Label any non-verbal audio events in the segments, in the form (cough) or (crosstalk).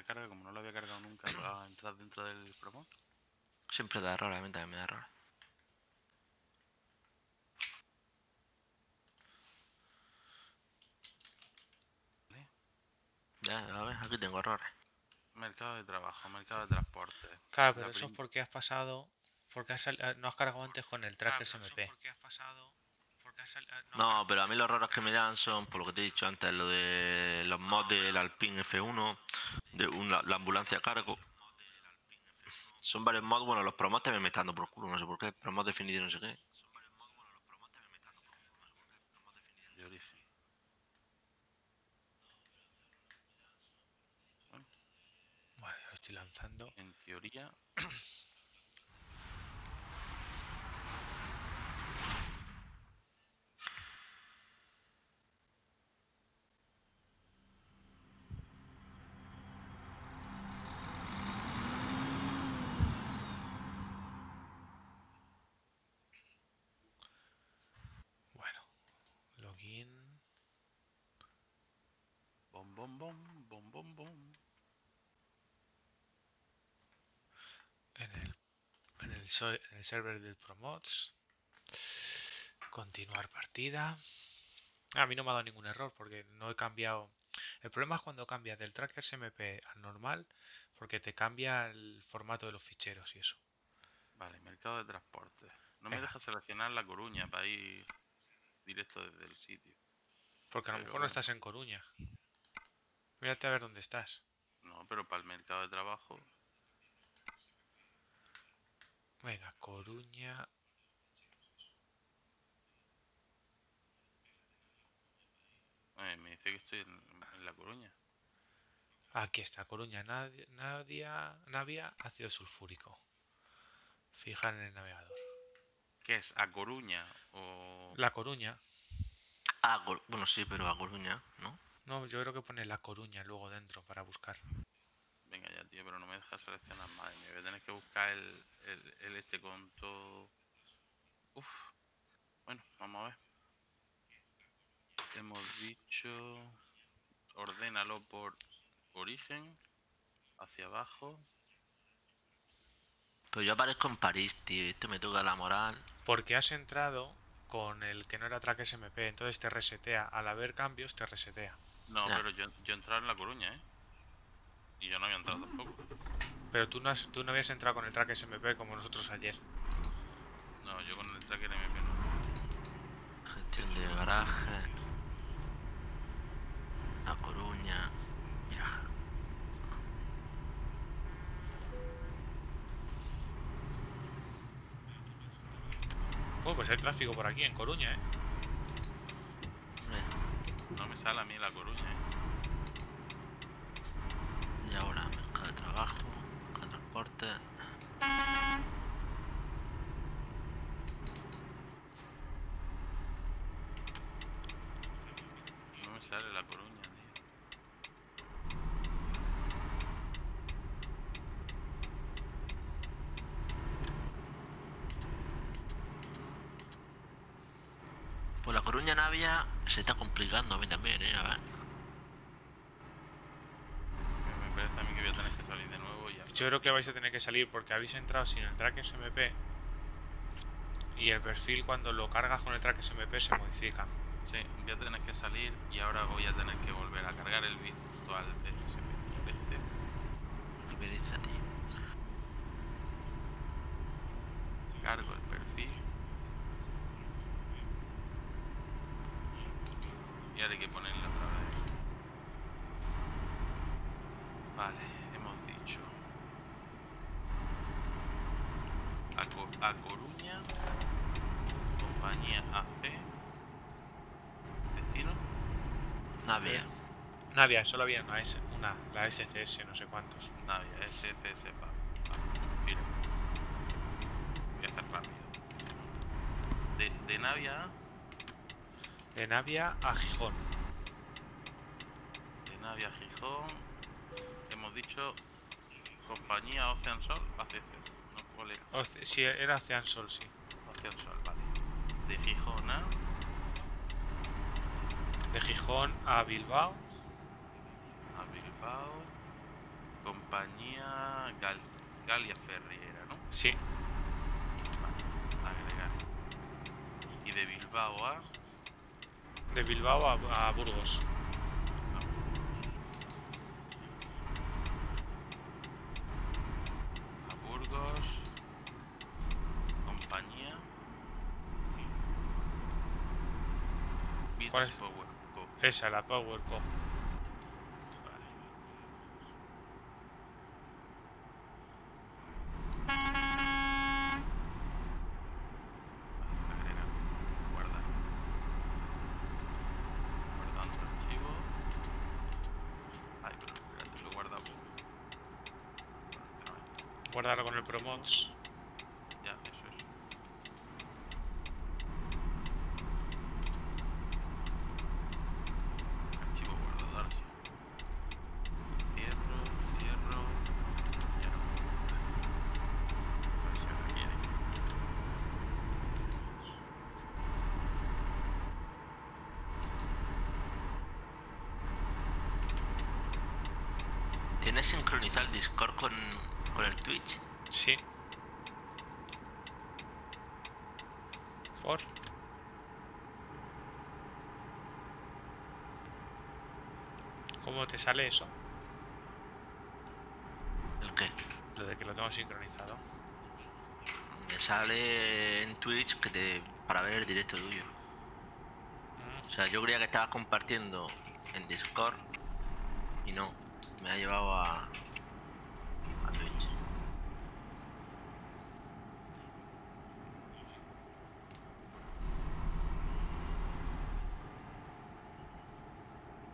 la carga, como no lo había cargado nunca (clears throat) para entrar dentro del promo. Siempre da error, a mí también me da error. Vale. Ya, ya ves, aquí tengo errores. Mercado de trabajo, mercado de transporte. Claro, pero La eso es porque has pasado. Porque has sal- eh, no has cargado antes con el tracker SMP. No, pero a mí los errores que me dan son, por lo que te he dicho antes, lo de los mods del Alpine F1, de una- la ambulancia a cargo. Son varios mods, bueno, los promos también me están dando por culo, no sé por qué, promos definidos no sé qué. Vale, lo estoy lanzando. En teoría, (clears throat) en el, server del Promods. Continuar partida. A mí no me ha dado ningún error porque no he cambiado. El problema es cuando cambias del tracker SMP al normal porque te cambia el formato de los ficheros y eso. Vale, mercado de transporte. No me deja seleccionar La Coruña para ir directo desde el sitio. Porque a lo Pero mejor no estás en Coruña. Mírate a ver dónde estás. No, pero para el mercado de trabajo, Venga, Coruña. eh, me dice que estoy en, en La Coruña. Aquí está, Coruña, Nadia, Nadia, Navia, ácido sulfúrico. Fija en el navegador. ¿Qué es? ¿A Coruña? O... La Coruña. Ah, bueno, sí, pero a Coruña, ¿no? No, yo creo que pone La Coruña luego dentro para buscar. Pero no me deja seleccionar. Madre mía, voy a tener que buscar el, el, el este con todo... Uf. Bueno, vamos a ver. Hemos dicho... Ordénalo por origen. Hacia abajo. Pero yo aparezco en París, tío, esto me toca la moral. Porque has entrado con el que no era track SMP, entonces te resetea. Al haber cambios, te resetea. No, pero yo, yo he entrado en La Coruña, ¿eh? Y yo no había entrado tampoco. Pero tú no, has- tú no habías entrado con el track SMP como nosotros ayer. No, yo con el tracker MP no. Gestión de garaje. La Coruña. Mira. Bueno, pues hay tráfico por aquí en Coruña, ¿eh? No me sale a mí La Coruña, ¿eh? y ahora mercado de trabajo, mercado de transporte. Sale La Coruña, tío. Pues la Coruña Navia se está complicando a mí también, ¿eh? A ver. Me, me parece a mí que voy a tener que salir de nuevo y ya. Yo creo que vais a tener que salir porque habéis entrado sin el track SMP. Y el perfil cuando lo cargas con el track SMP se modifica. Sí, voy a tener que salir y ahora voy a tener que volver a cargar el virtual de ese este. Qué pereza, tío. Cargo el perfil. Y ahora hay que ponerle otra vez. Vale, hemos dicho. A, Co- a Coruña. Compañía AC. Destino. Navia. Solo había una, S, una, la SCS, no sé cuántos. Navia, SCS, va. Voy a hacer rápido. De, de Navia a De Navia a Gijón. de Navia a Gijón. Hemos dicho compañía Ocean Sol, ACC. ¿No? ¿Cuál era? O ce- si era Ocean Sol, sí. Ocean Sol, vale. De Gijón a De Gijón a Bilbao. Bilbao. Compañía Gal Galia Ferriera, ¿no? Sí, Vale, agregar. Y de Bilbao a... de Bilbao a, a Burgos. a Burgos. Compañía. ¿Cuál es? Power Co. Esa, la Power Co. Vale. Agregar. Guardar. Guardando archivo. Ay, pero espérate, lo he guardado. Bueno, que no es. Guárdalo con el Promods. Ya, eso es. Archivo guardado, ahora sí. Cierro, cierro. Ya no. A ver si ahora aquí hay. ¿Tienes sincronizado el Discord con, con el Twitch? Sí. ¿Por? ¿Cómo te sale eso? ¿El qué? Lo de que lo tengo sincronizado. Me sale en Twitch que te para ver el directo tuyo. Mm, O sea, yo creía que estabas compartiendo en Discord y no, me ha llevado a, a Twitch.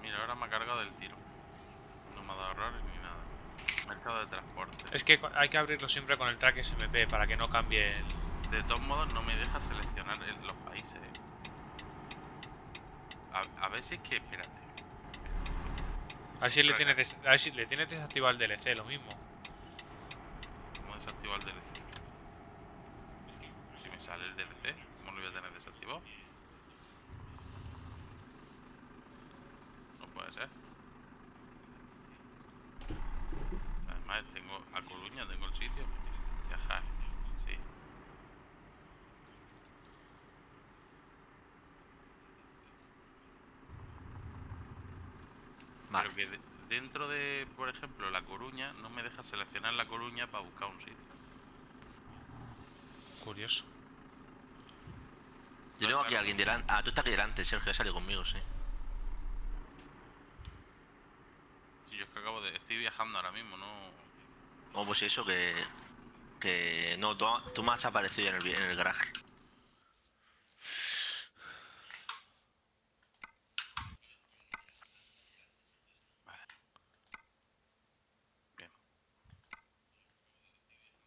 Mira, ahora me ha cargado del tiro. No me ha dado errores ni nada. Mercado de transporte. Es que hay que abrirlo siempre con el track SMP para que no cambie el... De todos modos, no me deja seleccionar el- los países. A, a ver si es que, espérate. A ver si le tienes, des- a ver si le tienes desactivado el DLC, lo mismo. ¿Cómo desactivo el DLC? Si me sale el DLC, ¿cómo lo voy a tener desactivado? No puede ser. Además, tengo a Coruña, tengo el sitio. Viajar, sí. Vale. Pero que de- dentro de, por ejemplo, La Coruña, no me deja seleccionar La Coruña para buscar un sitio. Curioso. Yo tengo aquí a alguien delante. Ah, tú estás aquí delante, Sergio, sale conmigo, sí. Si yo es que acabo de... Estoy viajando ahora mismo, no... Oh, pues eso que. Que. No, tú, tú me has aparecido ya en el, en el garaje.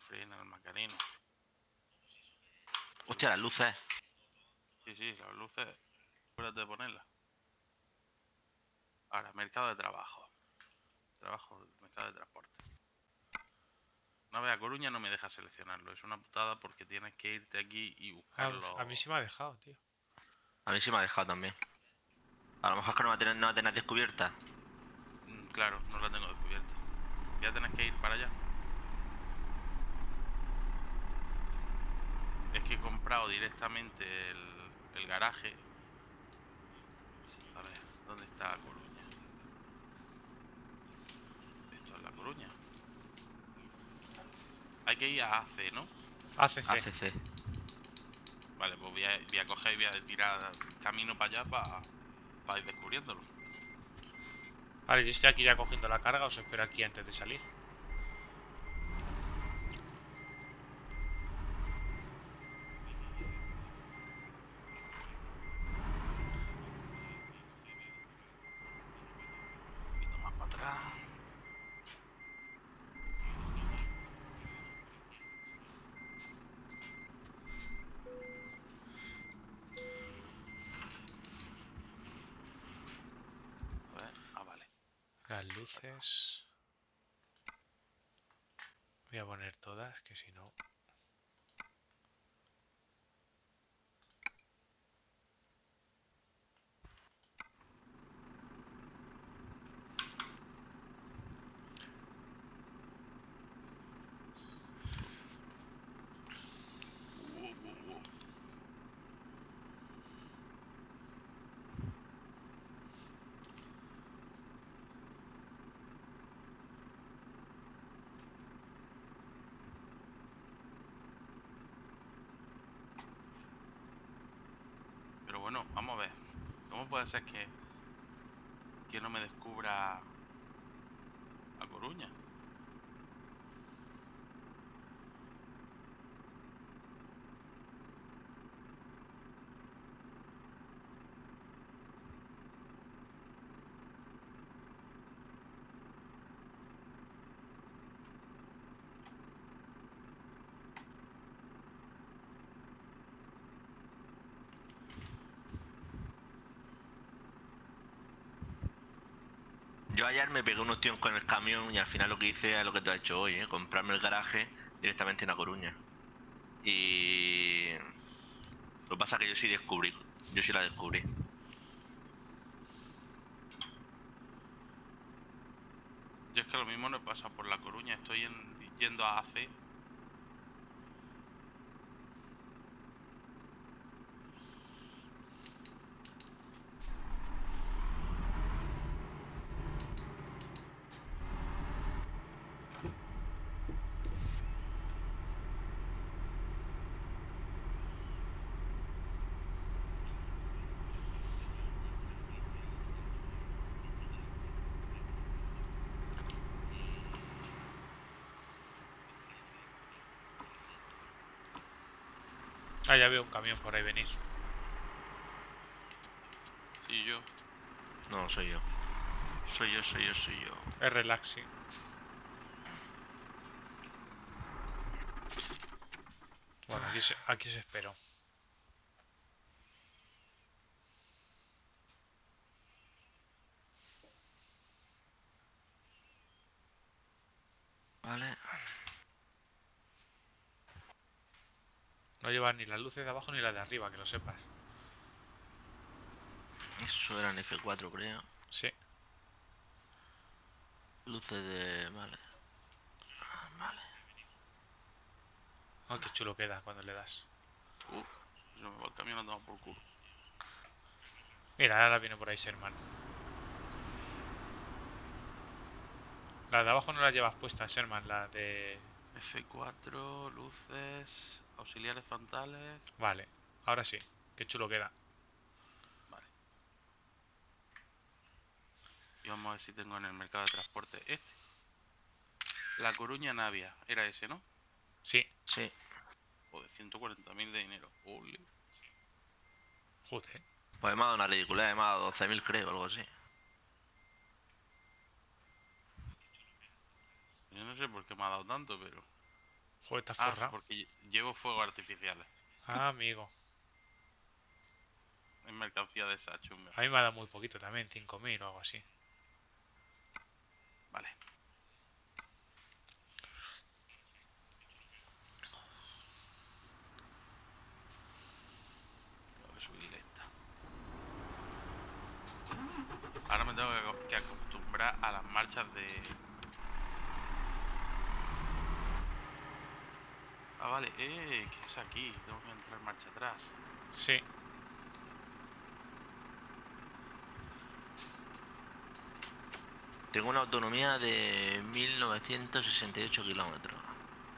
Frena el macarino. Hostia, las luces. Sí, sí, las luces. Acuérdate de ponerlas. Ahora, mercado de trabajo. Trabajo, mercado de transporte. Una vez a Coruña no me deja seleccionarlo. Es una putada porque tienes que irte aquí y Ah, buscarlo. a mí sí me ha dejado, tío. A mí sí me ha dejado también. A lo mejor es que no la tenés, no la tenés descubierta. Mm, Claro, no la tengo descubierta. Ya tenés que ir para allá. Es que he comprado directamente el, el garaje. A ver, ¿dónde está Coruña? Esto es La Coruña. Hay que ir a AC, ¿no? ACC. ACC. Vale, pues voy a, voy a coger y voy a tirar camino para allá para ir descubriéndolo. Vale, yo estoy aquí ya cogiendo la carga, os espero aquí antes de salir. Un poquito más para atrás. A ver, ah, vale. Las luces. Voy a poner todas, que si no. vamos a ver. ¿Cómo puede ser que, que no me descubra a Coruña? Yo me pegué unos tíos con el camión y al final lo que hice es lo que te has hecho hoy, ¿eh? comprarme el garaje directamente en La Coruña. Y... Lo que pasa es que yo sí descubrí, yo sí la descubrí. Yo es que lo mismo no he pasado por La Coruña, estoy en- yendo a AC. Ah, ya veo un camión por ahí venir. Sí, yo. No, soy yo. Soy yo, soy yo, soy yo. Es relaxing. Bueno, aquí se, aquí se espero. Vale. No llevan ni las luces de abajo ni las de arriba, que lo sepas. Eso era en F4 creo. Sí. Luces de... Vale. Ah, Vale. Oh, qué chulo queda cuando le das. Uf, se me va el camión a tomar por culo. Mira, ahora viene por ahí Sherman. Las de abajo no las llevas puestas, Sherman. La de... F4, luces, auxiliares frontales. Vale, ahora sí. Qué chulo queda. Vale. Y vamos a ver si tengo en el mercado de transporte este. La Coruña Navia, era ese, ¿no? Sí. Sí. O de 140.000 de dinero. Ole. Joder. Pues me ha dado una ridícula, me ha dado 12.000 creo, algo así. Yo no sé por qué me ha dado tanto, pero... Joder, Ah, forrado. porque lle- llevo fuegos artificiales. Ah, amigo. Es mercancía de esa chunga. A mí me ha dado muy poquito también, 5.000 o algo así. Vale. Tengo que subir esta. Ahora me tengo que acostumbrar a las marchas de... Ah, vale. Eh, que es aquí. Tengo que entrar marcha atrás. Sí. Tengo una autonomía de 1968 kilómetros.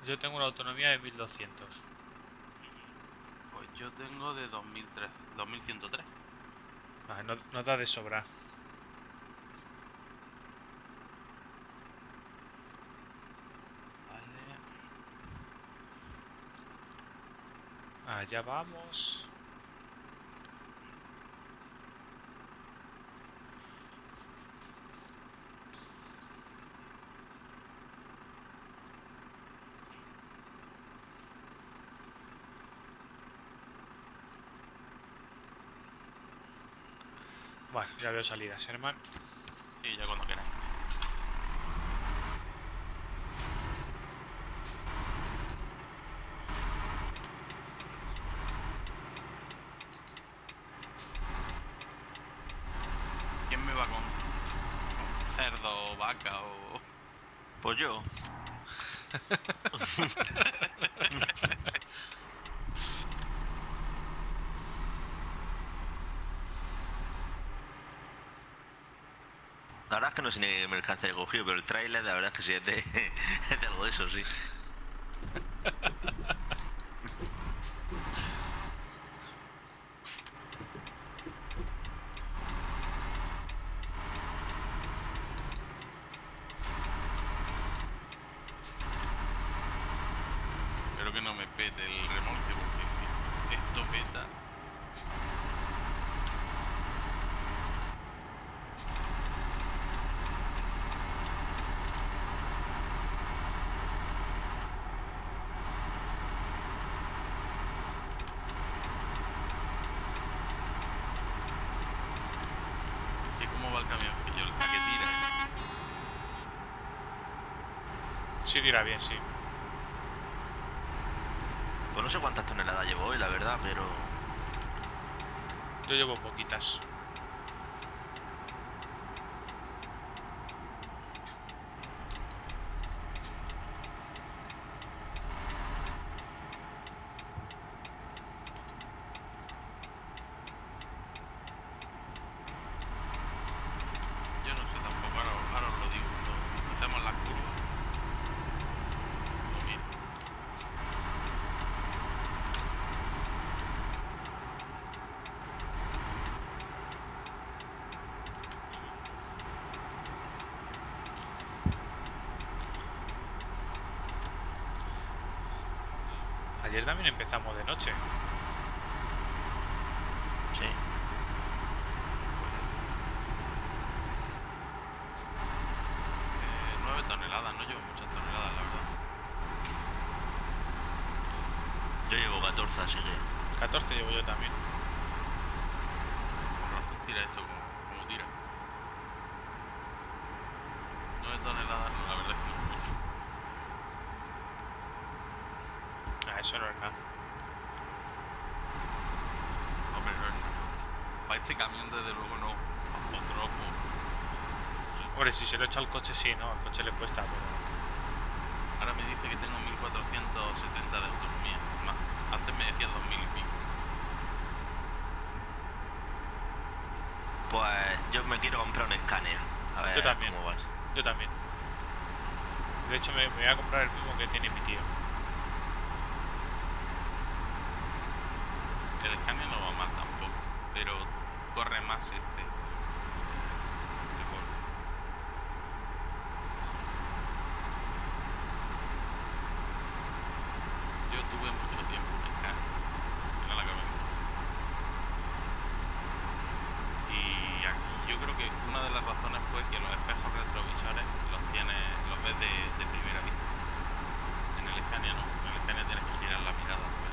Yo tengo una autonomía de 1200. Pues yo tengo de 2003, 2103. Vale, no, no da de sobra. Vale. Allá vamos. Bueno, ya veo salidas, Sherman. Sí, ya cuando queráis. ¿Quién me va con, con cerdo o vaca o...? Pues yo. La verdad es no sé ni qué mercancía he cogido, pero el trailer la verdad es que sí es de, (laughs) es de algo de eso, sí. pete el remolque porque si esto peta. Que cómo va el camión, que yo el que tira. Bien, sí. Pues no sé cuántas toneladas llevo hoy, la verdad, pero... Yo llevo poquitas. Yo no sé tampoco, ahora, ahora os lo digo. Cuando hacemos las curvas. Lo mismo. Ayer también empezamos de noche. Sí. Eh, 9 toneladas, no llevo muchas toneladas, la verdad. Yo llevo 14, así que... 14 llevo yo también. Con razón tira esto como, como tira. 9 toneladas, no, la verdad es que no es mucho. Ah, eso no es nada. Hombre, no es nada. Para este camión, desde luego, no. Para otro, pues, Hombre, si se lo echa al coche, sí, ¿no? Al coche le cuesta, pero... Ahora me dice que tengo 1470 de autonomía. Más, antes me decía 2000 y pico. Pues yo me quiero comprar un Scania. A ver Yo también. cómo vas. Yo también. De hecho, me, me voy a comprar el mismo que tiene mi tío. El Scania no va mal tampoco, pero corre más este. el Golf. Yo tuve mucho tiempo un Scania, no la acabé. Y aquí yo creo que una de las razones fue que los espejos retrovisores los tiene, los ves de, de primera vista. En el Scania no, en el Scania tienes que girar la mirada. pues.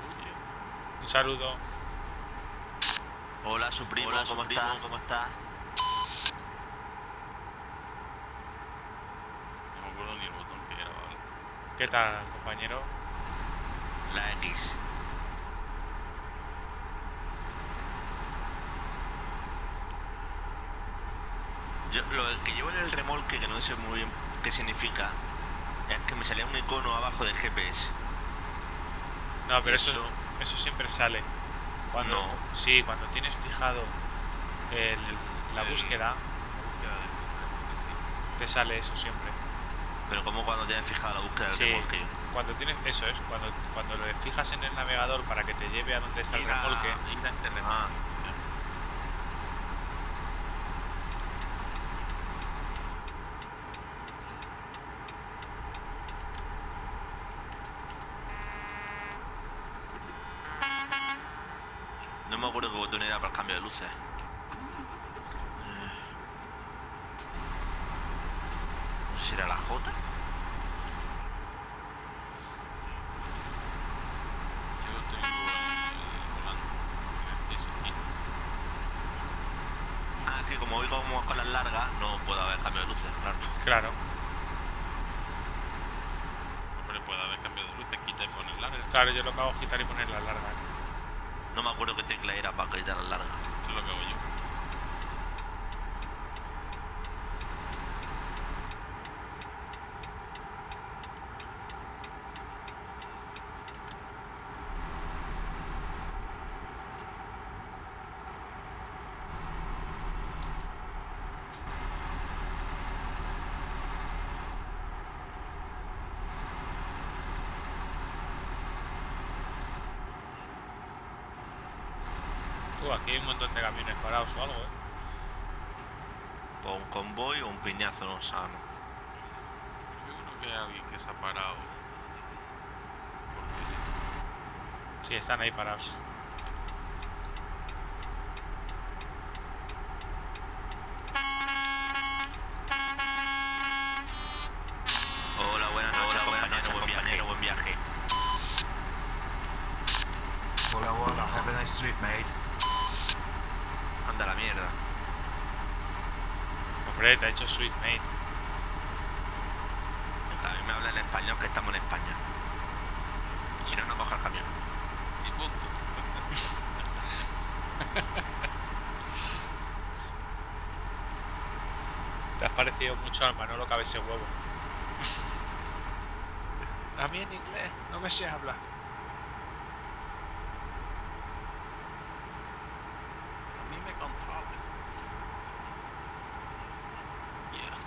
Oye, Un saludo. Hola, su primo, Hola, su ¿cómo primo, está? ¿Cómo está? no me acuerdo ni el botón que era, ¿vale? ¿Qué tal, compañero? La X. Yo, lo que llevo en el remolque, que no sé muy bien qué significa, es que me salía un icono abajo del GPS. No, pero ¿Y eso, eso? Eso siempre sale. Cuando, No. Sí, cuando tienes fijado el- la El- búsqueda, La búsqueda del te sale eso siempre. Pero como cuando tienes fijado la búsqueda del Sí. remolque. Cuando tienes, eso es, cuando, cuando lo fijas en el navegador para que te lleve a donde está el a- remolque, ir a este remolque. Ah. No me acuerdo qué botón era para el cambio de luces. Eh. No sé si era la J. Ah, que como vamos con las largas, no puedo haber cambio de luces, claro. claro, Hombre, puede haber cambio de luces, quita y pone larga. claro, yo lo que hago es quitar y poner la larga. Eso es lo que hago parados o algo, ¿eh? O un convoy o un piñazo, no sabemos. Seguro que hay alguien que se ha parado. Sí, están ahí parados. Hola, buenas noches, compañero, buen viaje, buen viaje. Hola, hola, have a nice trip, mate. Anda la mierda. Hombre, te ha hecho sweet mate. A mí me habla en español que estamos en España. Si no, no coja el camión. y punto. Te has mucho al Manolo Cabece Huevo. (laughs) A mí en inglés no me sé hablar. A mí me controla. Yeah.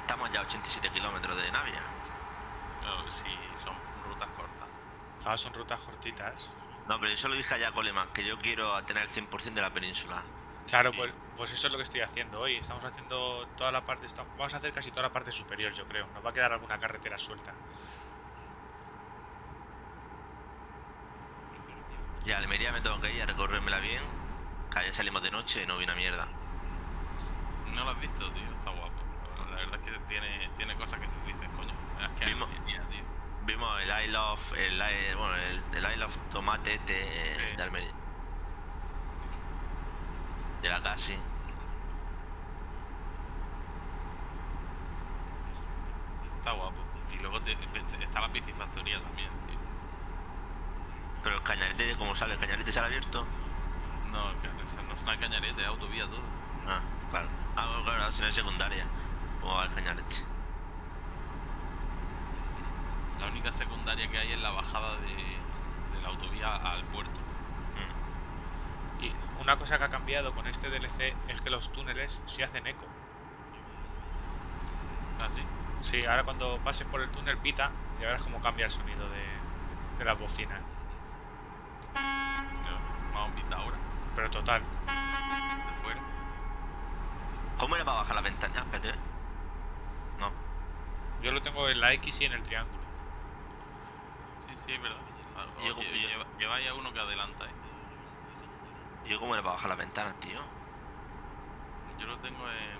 Estamos ya a 87 kilómetros de Navia. Claro, si son rutas cortas. Ah, son rutas cortitas. No, pero yo se lo dije a Coleman, que yo quiero tener el 100% de la península. Claro, Sí. pues, pues eso es lo que estoy haciendo hoy. Estamos haciendo toda la parte, vamos a hacer casi toda la parte superior, yo creo. Nos va a quedar alguna carretera suelta. Y a Almería me tengo que ir a recorrérmela bien. Que ayer salimos de noche y no vi una mierda. No lo has visto, tío. Está guapo. La verdad es que tiene, tiene cosas que tú dices, coño. Es que Vimos- Almería, tío. Vimos el I Love, el, bueno, el, el I Love Tomate este Sí. de Almería. De la casi. Está guapo. Y luego te- está la piscifactoría también, tío. Pero el cañarete, ¿cómo sale? ¿El cañarete sale abierto? No, que no es una cañarete, es autovía todo. Ah, claro. Ah, bueno, claro, será secundaria. ¿Cómo va el cañarete? La única secundaria que hay es la bajada de, de la autovía al puerto. Mm. Y una cosa que ha cambiado con este DLC es que los túneles sí hacen eco. ¿Así? Sí, ahora cuando pases por el túnel pita y verás cómo cambia el sonido de, de las bocinas. Vamos a pintar ahora, Pero total. de fuera. ¿Cómo era para bajar la ventana? Espérate. No. Yo lo tengo en la X y en el triángulo. Sí, sí, es verdad. Yo- oye, yo- lleva- lleváis a uno que adelanta. ¿Y yo cómo era para bajar la ventana, tío? Yo lo tengo en.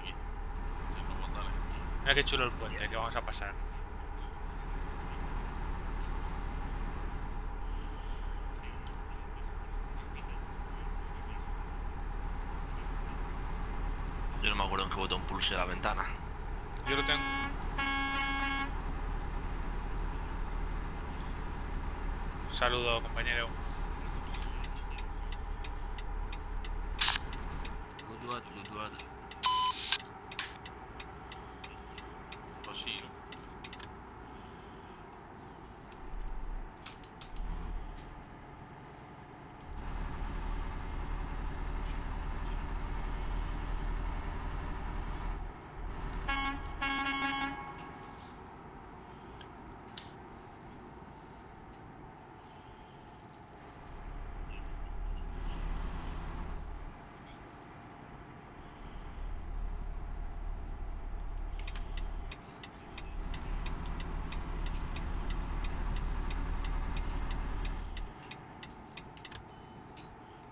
Aquí. En los botones. Mira qué chulo el puente que vamos a pasar. Yo no me acuerdo en qué botón pulse la ventana. Yo lo tengo. Un saludo, compañero. Good word. Pues sí, ¿no?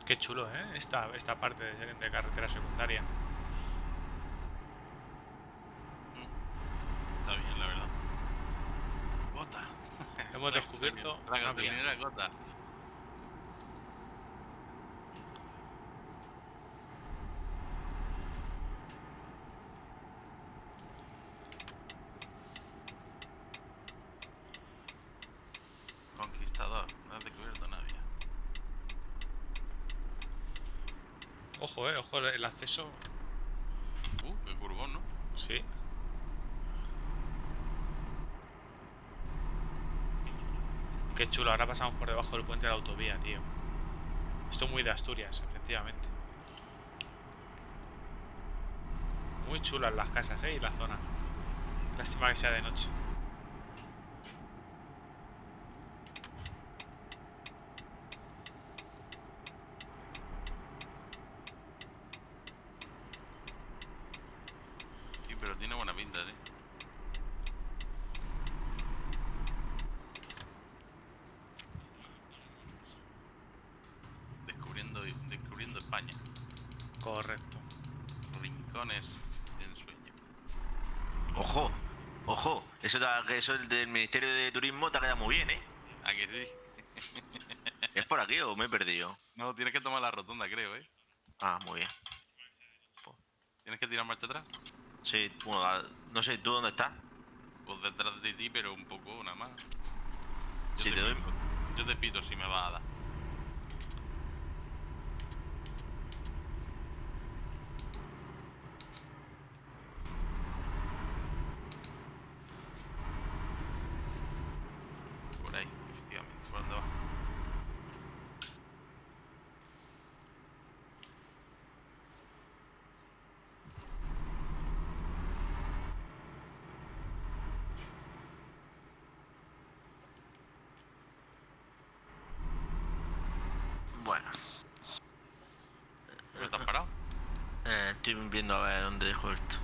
Qué chulo, ¿eh? Esta, esta parte de, de carretera secundaria. Está bien, la verdad. Gota. Hemos descubierto La gasolinera Gota. Conquistador, no has descubierto nadie. Ojo, eh, ojo, el acceso. Uh, qué curvón, ¿no? Sí. Qué chulo, ahora pasamos por debajo del puente de la autovía, tío. Esto es muy de Asturias, efectivamente. Muy chulas las casas, eh, y la zona. Lástima que sea de noche. buena pinta, ¿eh? Descubriendo, descubriendo España. Correcto. Rincones de ensueño. Ojo, ojo. Eso, te ha- que eso el del Ministerio de Turismo te ha quedado muy bien, ¿eh? ¿A que sí? ¿Es por aquí o me he perdido? No, tienes que tomar la rotonda, creo, ¿eh? Ah, muy bien. Tienes que tirar marcha atrás. Sí, bueno, no sé, ¿tú dónde estás? Pues detrás de ti, pero un poco, nada más. Yo Si te te doy- pito. Yo te pito si me va a dar. Por ahí, efectivamente. ¿Por dónde va? Bueno. ¿No estás parado? Eh, estoy viendo a ver dónde dejo esto.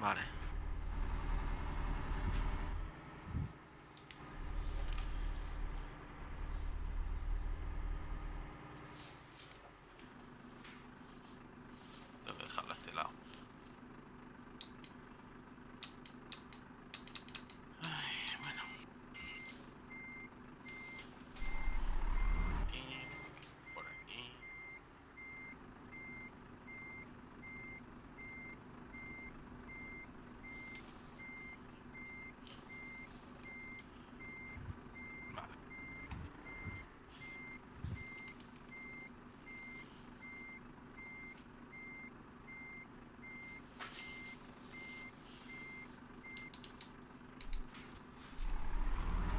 Vale. Tengo que dejarla a este lado. Ay, bueno. Aquí, por aquí. Vale.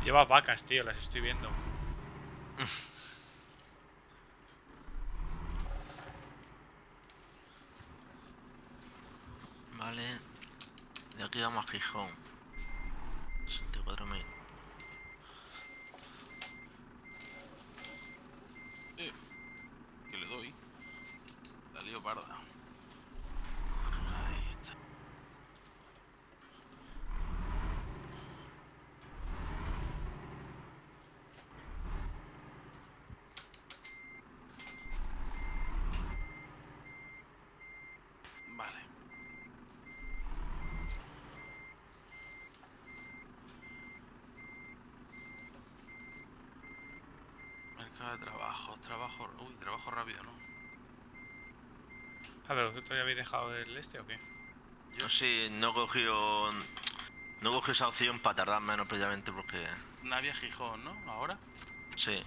Lleva vacas, tío, las estoy viendo. Vale. De aquí vamos a Gijón. 64.000. Eh, que le doy. La lío parda. Ahí está. Vale. Mercado de trabajo, trabajo, uy, trabajo rápido, ¿no? A ver, ¿vosotros ya habéis dejado el este o qué? Yo sí, no he cogido. No he cogido esa opción para tardar menos precisamente porque. Navia Gijón, ¿no? Ahora. Sí.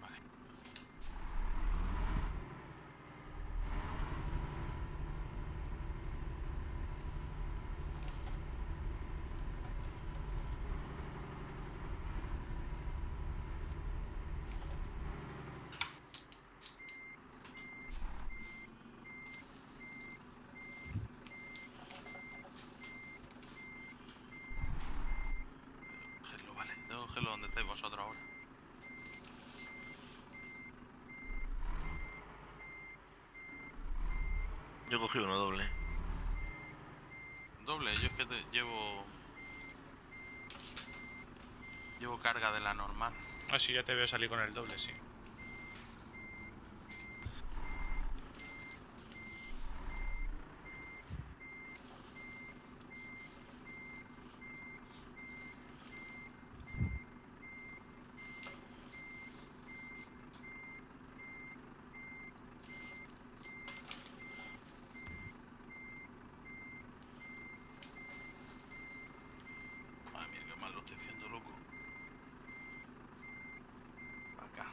Vale. Cogerlo, cogerlo donde estáis vosotros ahora. Yo he cogido uno doble. Doble, yo es que te llevo. Llevo carga de la normal. Ah, sí, ya te veo salir con el doble, sí. Madre mía, qué mal lo estoy haciendo, loco. Pa' acá.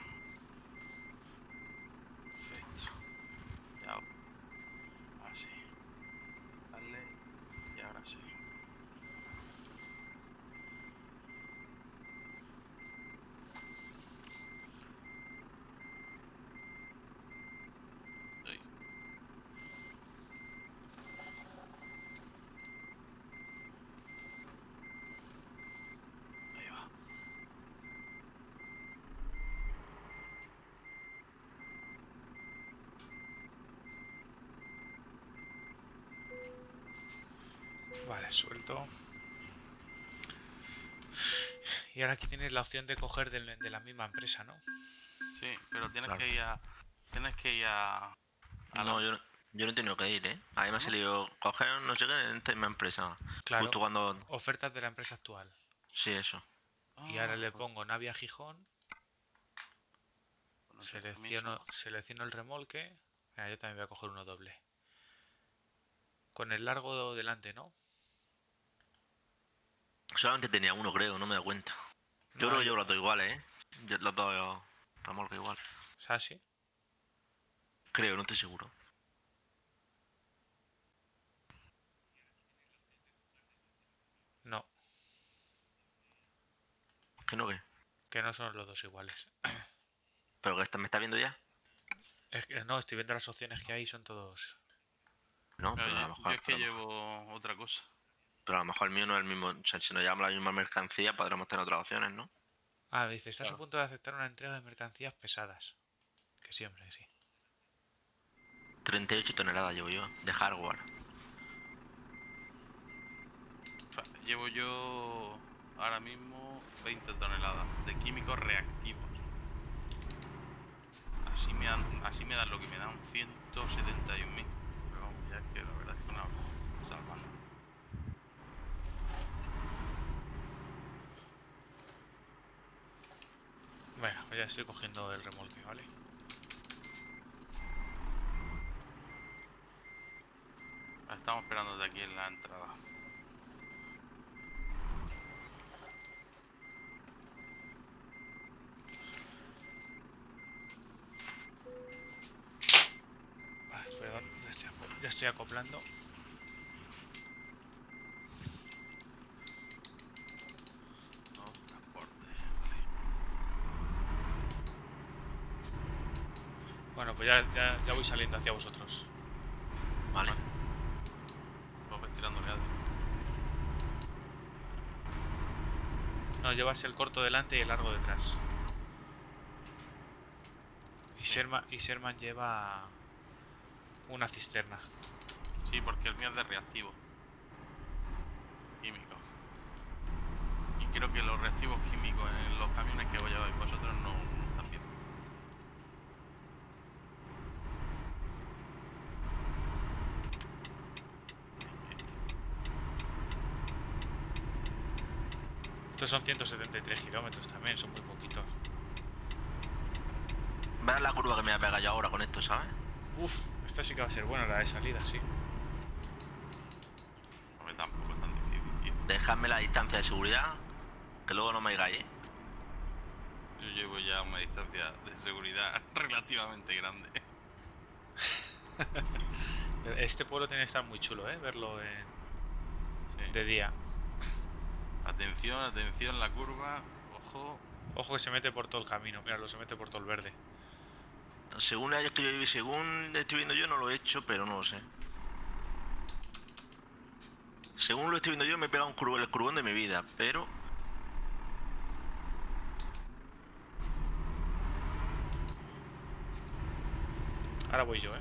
Suelto. Y ahora aquí tienes la opción de coger de, la misma empresa, ¿no? Sí, pero tienes Claro. que ir a. Tienes que ir a. a No, la- yo, no- yo no he tenido que ir, ¿eh? A mí me salido coger no sé qué en esta misma empresa. Claro. Justo cuando... Ofertas de la empresa actual. Sí, eso. Y ahora Ah, le pongo Navia Gijón, no sé, selecciono, selecciono el remolque. Mira, yo también voy a coger uno doble. Con el largo delante, ¿no? Solamente tenía uno, creo, no me da cuenta. Yo No creo que llevo los dos iguales, ¿eh? Yo- Los dos remolques igual. O sea, sí. Creo, no estoy seguro. No, Que no, que. que no son los dos iguales. (clears throat) Pero que me está viendo ya. Es que no, estoy viendo las opciones que hay, son todos. No, Pero pero, a yo, lo yo mejor, es que llevo otra cosa. Pero a lo mejor el mío no es el mismo. O sea, si nos llevamos la misma mercancía, podremos tener otras opciones, ¿no? Ah, dice, estás Claro. a punto de aceptar una entrega de mercancías pesadas. Que siempre, sí. 38 toneladas llevo yo, de hardware. Llevo yo ahora mismo 20 toneladas de químicos reactivos. Así me dan, así me dan lo que me dan 171.000. Pero vamos, ya es que la verdad es que una salvando. Bueno, pues ya estoy cogiendo el remolque, ¿vale? Estamos esperando de aquí en la entrada. Ah, perdón, ya ya estoy acoplando. No, transporte. Bueno, pues ya, ya, ya voy saliendo hacia vosotros. ¿Vale? Vamos tirando el No, llevas el corto delante y el largo detrás. Y Sí. Sherman, y Sherman lleva una cisterna. Sí, porque el mío es de reactivo. Químico. Y creo que los reactivos químicos en los camiones que lleváis vosotros no, no está haciendo. Estos son 173 kilómetros también, son muy poquitos. Verás la curva que me voy a pegar yo ahora con esto, ¿sabes? Uf, esta sí que va a ser buena, la de salida, sí. Hombre, tampoco es tan difícil, tío. Dejadme la distancia de seguridad, que luego no me digáis, ¿eh? Yo llevo ya una distancia de seguridad (laughs) relativamente grande. (laughs) Este pueblo tiene que estar muy chulo, ¿eh? Verlo en- Sí. de día. Atención, atención, la curva. Ojo. Ojo que se mete por todo el camino, míralo, se mete por todo el verde. Según yo según estoy viendo yo, no lo he hecho, pero no lo sé. Según lo estoy viendo yo, me he pegado un curvo, el curvón de mi vida, pero Ahora voy yo, ¿eh?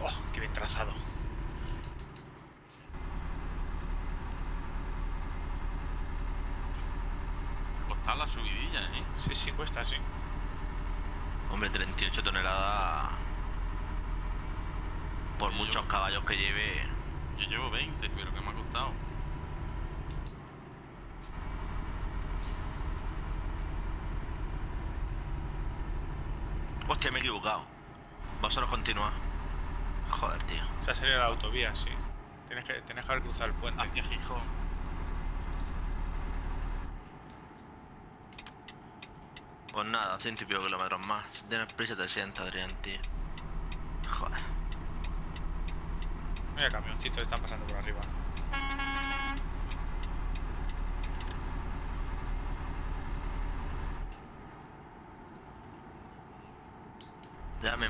¡Oh, qué bien trazado! Costaba la subidilla, ¿eh? Sí, sí, cuesta, sí. hombre, 38 toneladas. Por Sí, muchos yo- caballos que lleve. Yo llevo 20, pero que me ha costado. Equivocado. Vosotros continuad. Joder, tío. Se ha salido la autovía, sí. Tienes que, tienes que haber cruzado el puente. Hacia Gijón. Pues nada, ciento y pico kilómetros más. Si tienes prisa te sienta, Adrián, tío. Joder. Mira, camioncitos están pasando por arriba.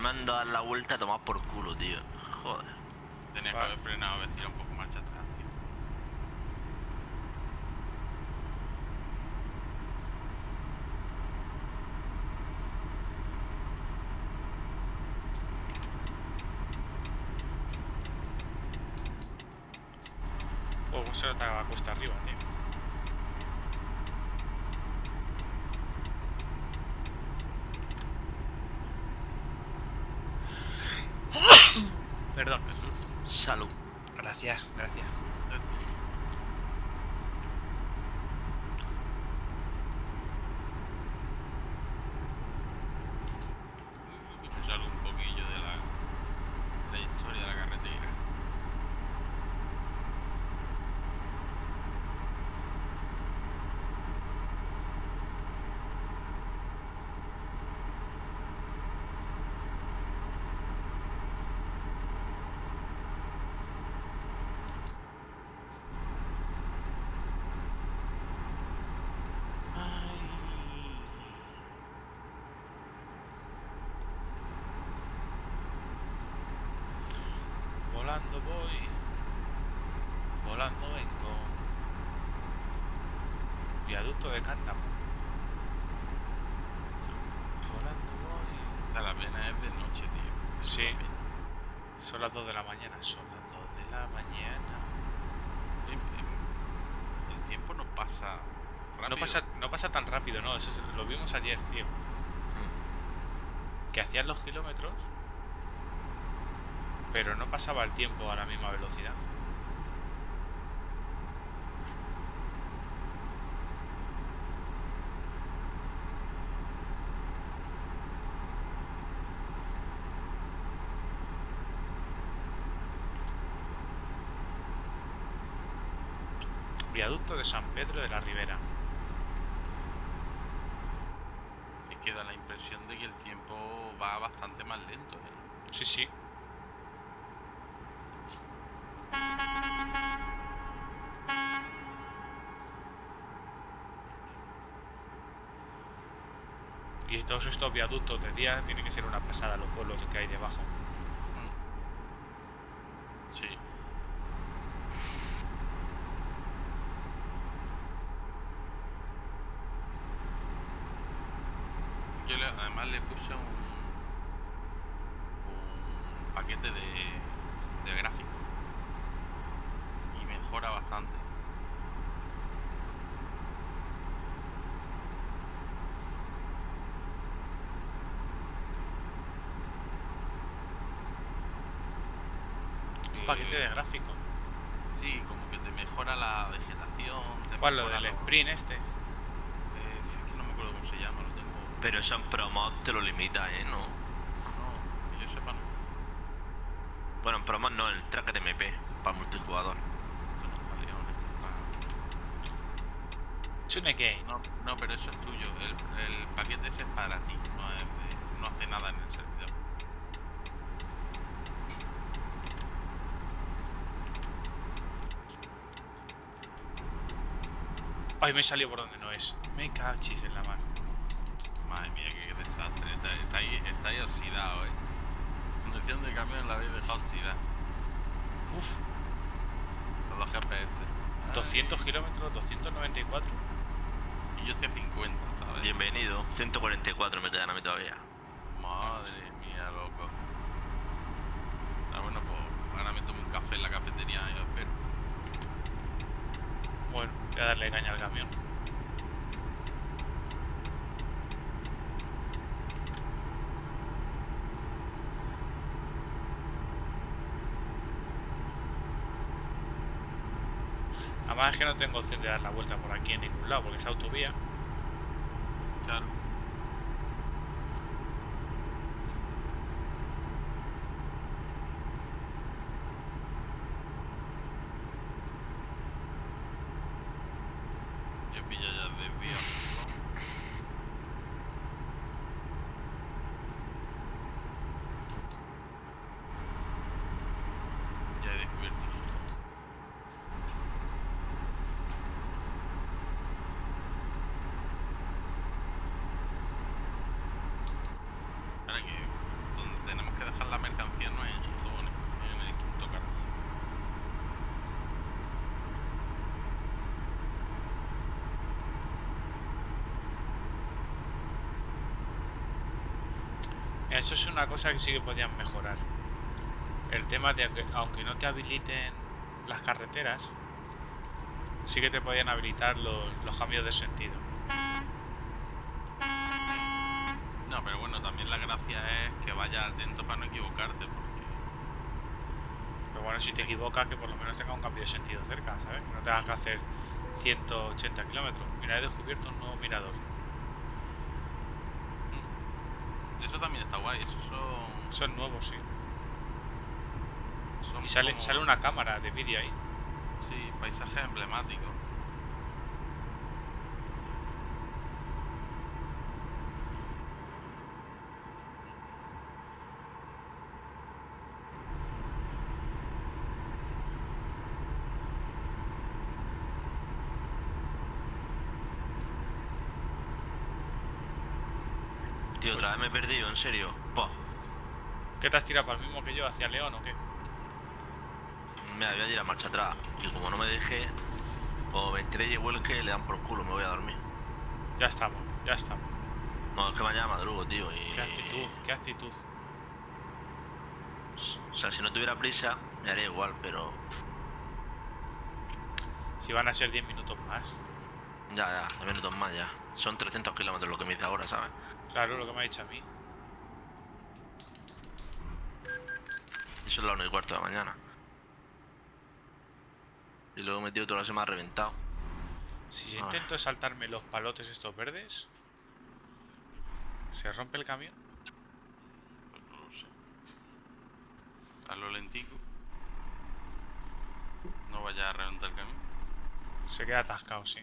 mando a dar la vuelta a tomar por culo, tío. Joder. Tenías vale. que haber frenado, haber tirado un poco marcha atrás, oh, se lo arriba, tío. Salud. Gracias, gracias. Me salgo un poquillo de la, de la historia de la carretera. Volando voy. Volando vengo. Viaducto de Cántamo. Volando voy. A la pena es de noche, tío. Eso Sí. es la pena. Son las 2 de la mañana. Son las 2 de la mañana. Em- em, El tiempo no pasa rápido. No pasa, no pasa tan rápido, no. Eso es- lo vimos ayer, tío. Mm. Que hacían los kilómetros. Pero no pasaba el tiempo a la misma velocidad. Viaducto de San Pedro de la Ribera. Es que da la impresión de que el tiempo va bastante más lento. ¿eh? Sí, sí. Y todos estos viaductos de día tienen que ser una pasada los pueblos que hay debajo. Sí. Yo le- además le puse un, un paquete de, de gráfico y mejora bastante. Un paquete de gráfico. Sí, como que te mejora la vegetación. Te ¿Cuál? Lo mejora del los- sprint este. eh, es que no me acuerdo cómo se llama, lo tengo. Pero eso en promod te lo limita, ¿eh? No. No, que yo sepa, no. Bueno, en promod no, el tracker MP para multijugador. Esto no. No, pero eso es tuyo. El, el paquete ese es para ti, no, es de- no hace nada en el servidor. Ay, me salió por donde no es. Me cachis en la mano. Madre mía, qué desastre. Está, está ahí, está ahí oxidado, eh. Conducción de camión la habéis dejado oxidada. Uf, Con los GPS. Ay, 200 kilómetros, 294. Y yo estoy a 50, ¿sabes? Bienvenido. 144 me quedan a mí todavía. Madre mía, loco. Ah, bueno, pues ahora me tomo un café en la cafetería, yo espero. Bueno, voy a darle caña al camión. Además es que no tengo opción de dar la vuelta por aquí en ningún lado, porque es autovía. Claro. Yo pillo ya el desvío. Ya he descubierto su Ahora que donde tenemos que dejar la mercancía no es en Sotobone, es en el quinto carro. Eso es una cosa que sí que podían mejorar. El tema de que aunque no te habiliten las carreteras, sí que te podían habilitar los, los cambios de sentido. No, pero bueno, también la gracia es que vayas atento para no equivocarte, porque Pero bueno, si te equivocas, que por lo menos tenga un cambio de sentido cerca, ¿sabes? Que no tengas que hacer 180 kilómetros. Mira, he descubierto un nuevo mirador. eso también está guay. Eso son. Son nuevos, sí. son Y sale, como- sale una cámara de vídeo ahí. Sí, paisajes emblemáticos. Tío, otra vez me he perdido, en serio. ¿Qué te has tirado para el mismo que yo hacia León o qué? Mira, voy a tirar marcha atrás. Y como no me dejé, o me estrelle y vuelque, le dan por culo, me voy a dormir. Ya estamos, ya estamos. No, es que mañana madrugo, tío. Y... Qué actitud, qué actitud. O sea, si no tuviera prisa, me haría igual, pero. Si van a ser 10 minutos más. Ya, ya, 10 minutos más ya. Son 300 kilómetros lo que me dice ahora, ¿sabes? Claro, lo que me ha dicho a mí. Y son las 1 y cuarto de la mañana. Y luego he metido toda la semana reventado. Si yo intento saltarme los palotes estos verdes, ¿se rompe el camión? Pues no lo sé. Hazlo lentico. No vaya a reventar el camión. Se queda atascado, sí.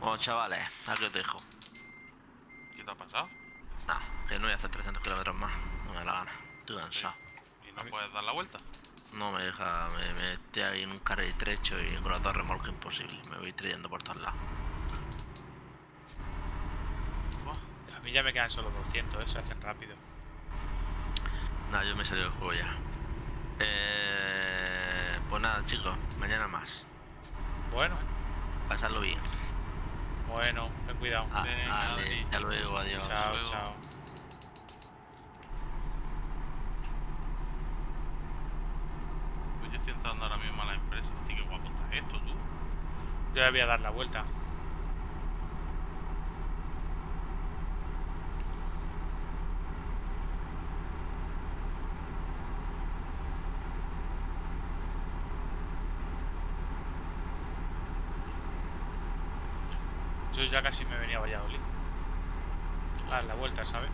Bueno, chavales, aquí os dejo. ¿Qué te ha pasado? Nah, que no voy a hacer 300 kilómetros más. No me da la gana. Estoy cansado. ¿Y no A puedes dar la vuelta? No me deja, me, me estoy ahí en un carril estrecho y con los dos remolques imposible. Me voy trayendo por todos lados. A mí ya me quedan solo 200, ¿eh? se hacen rápido. Nada, yo me he salido del juego ya. Eh, pues nada, chicos, mañana más. Bueno, Pasadlo bien. Bueno, ten cuidado. Ah, Venga, vale, hasta luego, adiós. chao, luego. chao. pues yo estoy entrando ahora mismo a la empresa. Hostia, qué guapo está esto, tú. Yo ya voy a dar la vuelta. Yo ya casi me venía a Valladolid. A dar la vuelta, ¿sabes?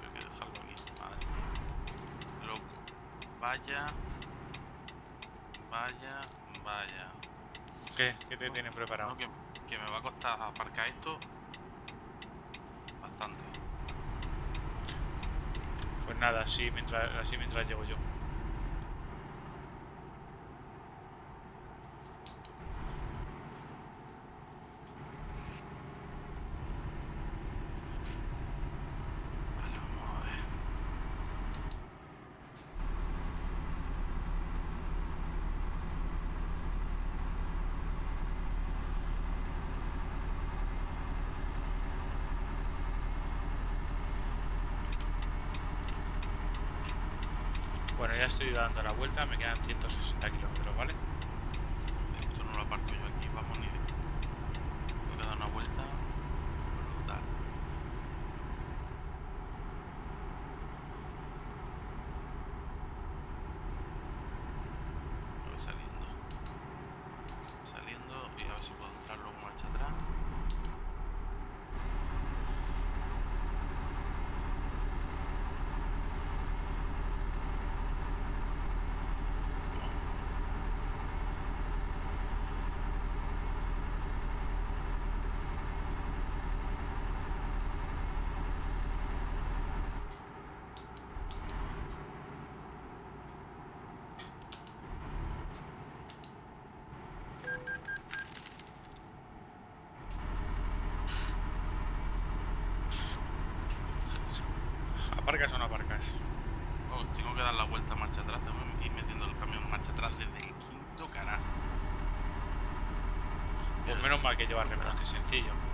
Tengo que dejarlo aquí. Madre mía. Loco. Vaya. Vaya. Vaya. ¿Qué? ¿Qué te tienen preparado? No, que, que me va a aparcar esto bastante. Pues nada, así mientras, así mientras llego yo. Vale, vamos a ver. Bueno, ya estoy dando la vuelta, me quedan 160 kilómetros, ¿Aparcas o no aparcas? Oh, tengo que dar la vuelta marcha atrás, tengo que ir metiendo el camión marcha atrás desde el quinto canazo. Pues menos mal que llevas remolque sencillo.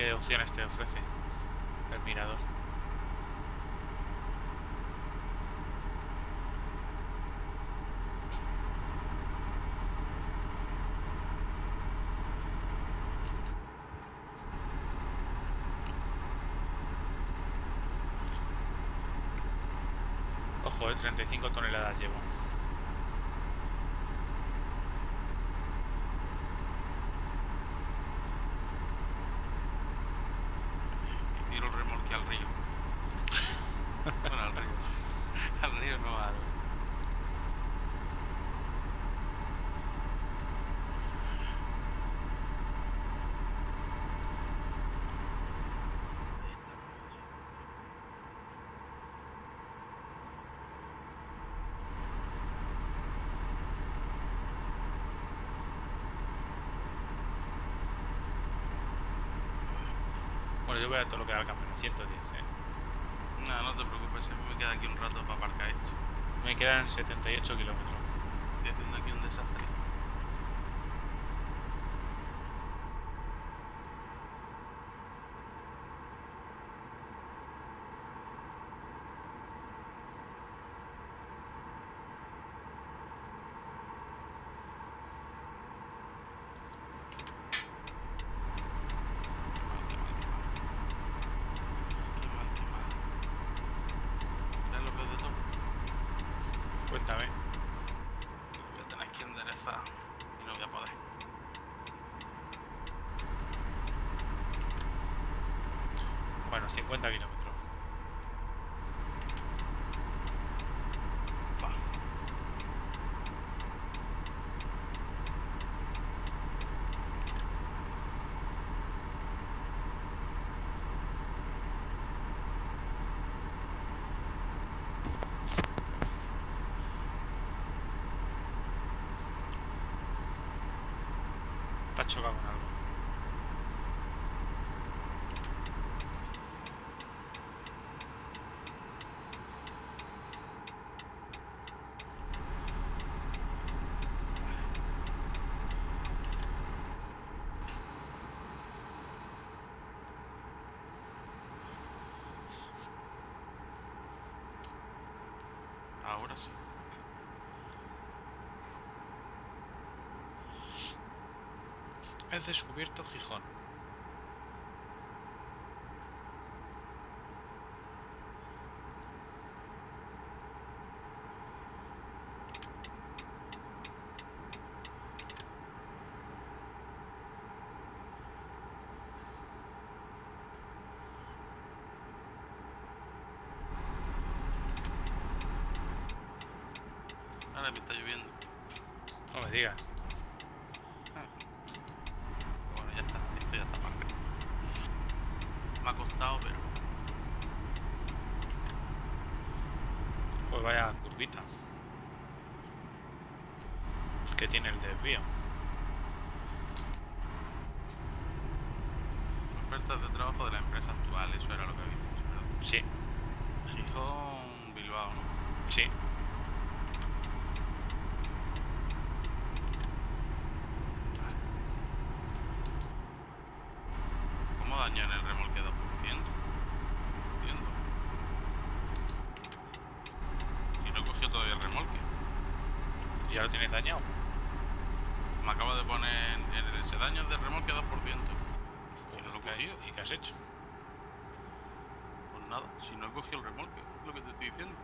qué opciones te ofrece el mirador. voy a todo lo que da el camión, 110, eh. Nada, no te preocupes, eh. me queda aquí un rato para aparcar esto. Me quedan 78 kilómetros. 맞춰가고하고 descubierto Gijón. Ya lo tienes dañado. Me acaba de poner en ese daño del remolque 2%. Y no lo he ¿qué- cogido. ¿Y qué has hecho? Pues nada, si no he cogido el remolque, es lo que te estoy diciendo.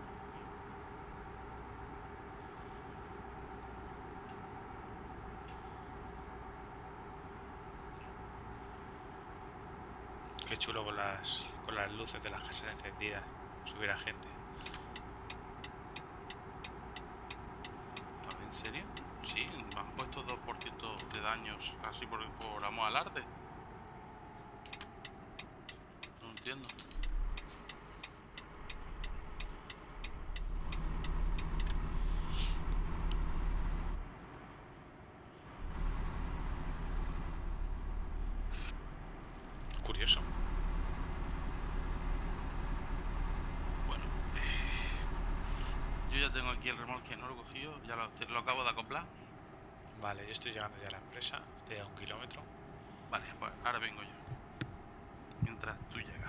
Qué chulo con las, con las luces de las casas encendidas. Si hubiera gente. ¿En serio? Sí, me han puesto 2% de daños así por, por amor al arte. No entiendo. Curioso. Bueno, yo ya tengo aquí el remolque, no lo he cogido, ya lo, lo acabo de acoplar. Vale, yo estoy llegando ya a la empresa. Estoy a un kilómetro. Vale, pues ahora vengo yo. Mientras tú llegas.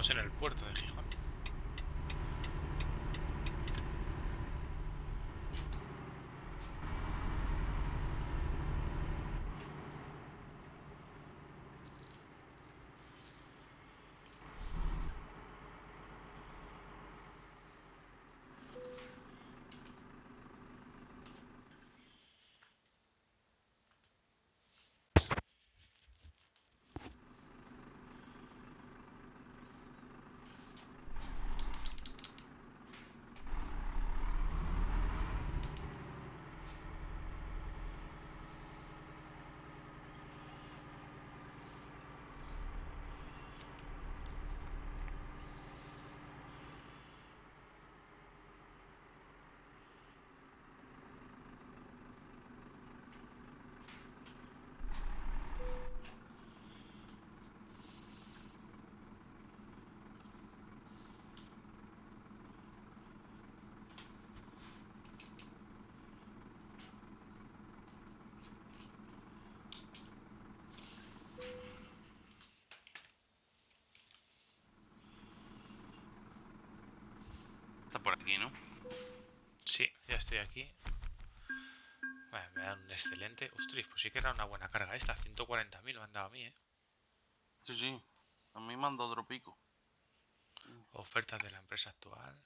Estamos en el puerto de Gijón. Está por aquí, ¿no? Sí, ya estoy aquí. Me dan un excelente. Ostras, pues sí que era una buena carga esta. 140.000 me han dado a mí, ¿eh? Sí, sí. A mí me han dado otro pico. Ofertas de la empresa actual.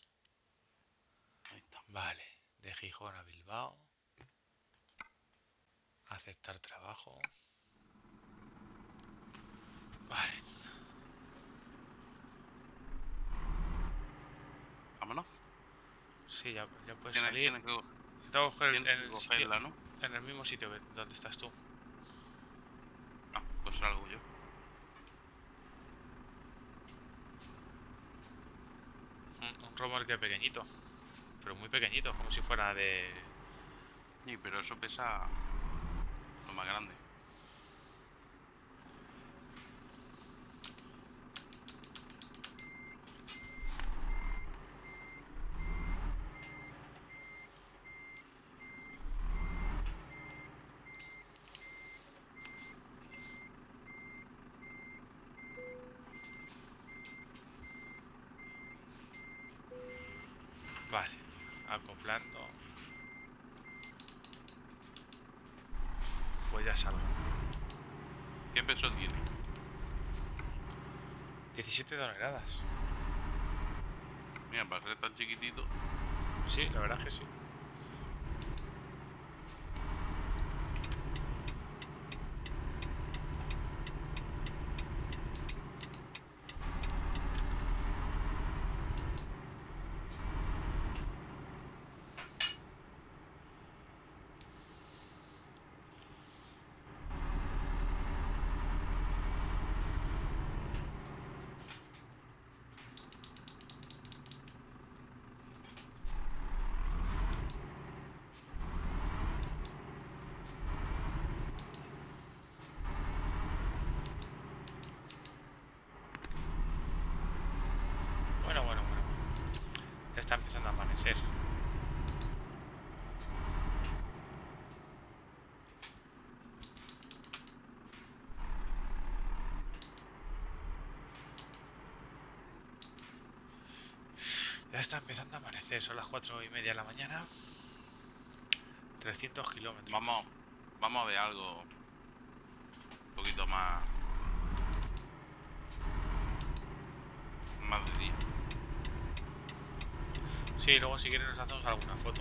Ahí está. Vale. De Gijón a Bilbao. Aceptar trabajo. Vale. Sí, ya, ya puedes salir. tienes que, co- Tengo que coger en el mismo sitio que donde estás tú. Ah, pues salgo yo. Un, un remolque pequeñito. Pero muy pequeñito, como si fuera de... Sí, pero eso pesa lo más grande. Vale. Acoplando. Pues ya salgo. ¿Qué peso tiene? 17 toneladas. Mira, para ser tan chiquitito. Sí, la verdad es que sí. amanecer. Ya está son las cuatro y media de la mañana. 300 kilómetros. Vamos, vamos a ver algo un poquito más. más de día. Sí, luego si quieres nos hacemos alguna foto.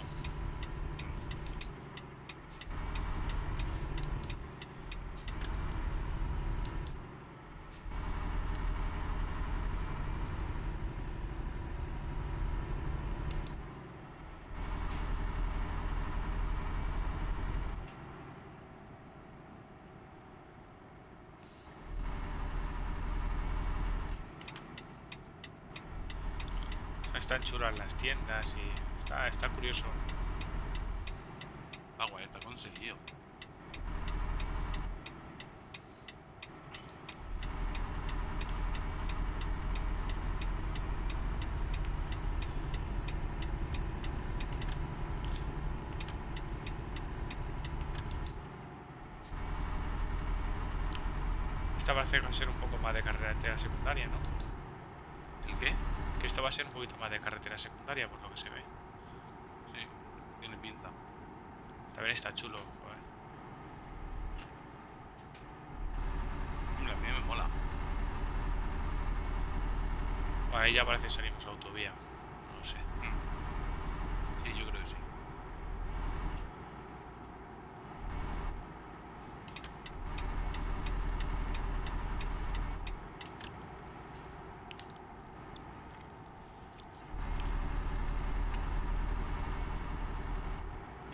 Están chulas las tiendas y está, está curioso. Está guay, está conseguido. Esta va a ser un poco más de carretera secundaria, ¿no? ¿El qué? Que esto va a ser un poquito más de carretera secundaria, por lo que se ve. Sí, tiene pinta. También está chulo, joder. Hombre, a mí me mola. Bueno, ahí ya parece que salimos a autovía. No sé. Sí, yo creo que sí.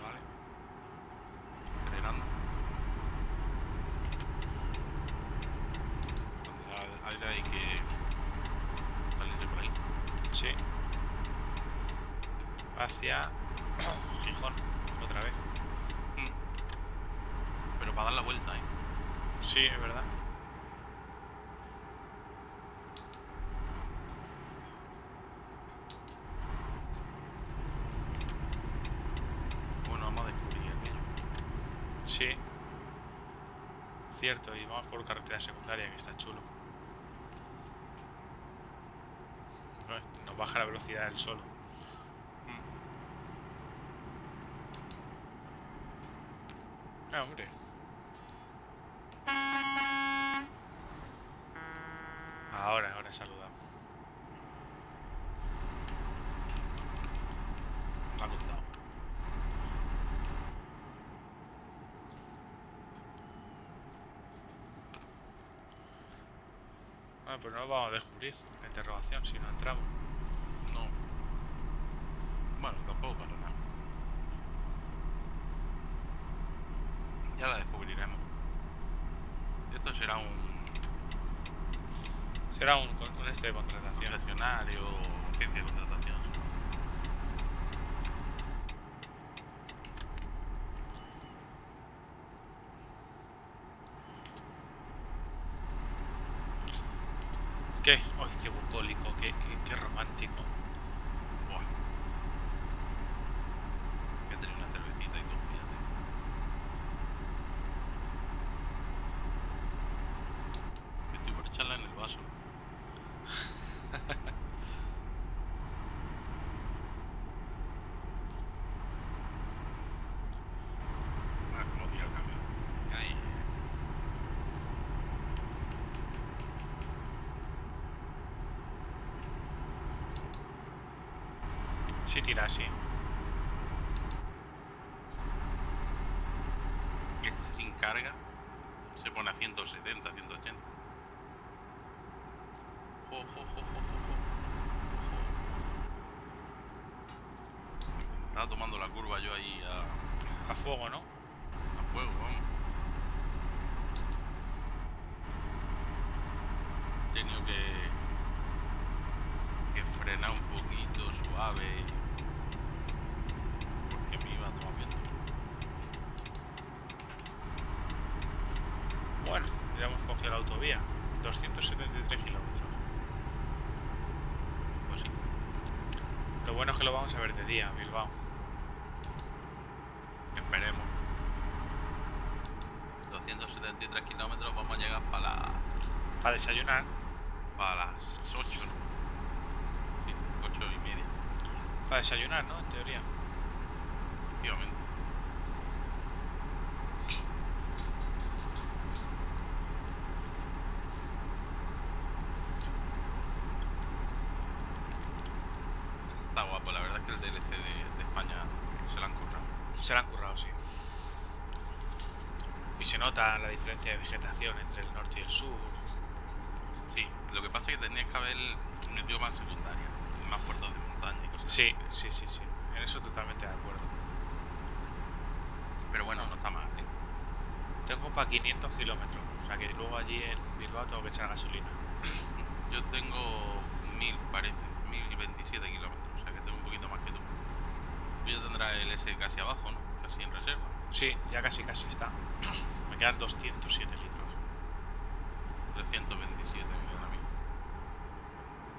Vale. Frenando. Entonces, ahora hay que salir de por ahí. Sí. Hacia (coughs) Gijón, otra vez. Mm. Pero para dar la vuelta, ¿eh? Sí, es verdad. Bueno, vamos a descubrir aquello. Sí. Cierto, y vamos por carretera secundaria, que está chulo. No, Nos baja la velocidad del solo. Ah, hombre. Ahora, ahora saludamos. Me ha. Ah, pero no lo vamos a descubrir la interrogación si no entramos. No. Bueno, tampoco nada. Ya la descubriremos. Esto será un Será un, un este de contratación. concesionario o agencia de contratación. ¿Qué? ¡Ay, qué bucólico! ¡Qué, qué, qué romántico! Buah. Voy a tener una cervecita y todo, fíjate. Estoy por echarla en el vaso. Ah, cómo tira el cambio. Ahí. Sí, tira así. Este sin carga se pone a 170, 180. Jo, jo, jo. Estaba tomando la curva yo ahí a, A fuego, ¿no? a fuego, vamos. He tenido que, que frenar un poquito suave porque me iba a tomar viento. Bueno, ya hemos cogido la autovía. 273 kilómetros. Pues sí. Lo bueno es que lo vamos a ver de día, Bilbao. Esperemos. 273 kilómetros, vamos a llegar para la, Para desayunar. para las 8, ¿no? Sí, 8 y media, Para desayunar, ¿no? En teoría. efectivamente. Está guapo, la verdad es que el DLC de, de España se lo han currado. Se la han currado, sí. Y se nota la diferencia de vegetación entre el norte y el sur. Sí, lo que pasa es que tenías que haber metido más secundaria, más puertos de montaña y cosas Sí, así. sí, sí, sí. En eso totalmente de acuerdo. Pero bueno, no está mal, ¿eh? Tengo para 500 kilómetros. O sea que luego allí en Bilbao tengo que echar gasolina. (laughs) Yo tengo 1000, parece, 1027 kilómetros, o sea que tengo un poquito más que tú. Tú ya tendrás el S casi abajo, ¿no? Casi en reserva. Sí, ya casi casi está. (clears throat) Me quedan 207 litros. 327 me quedan a mí.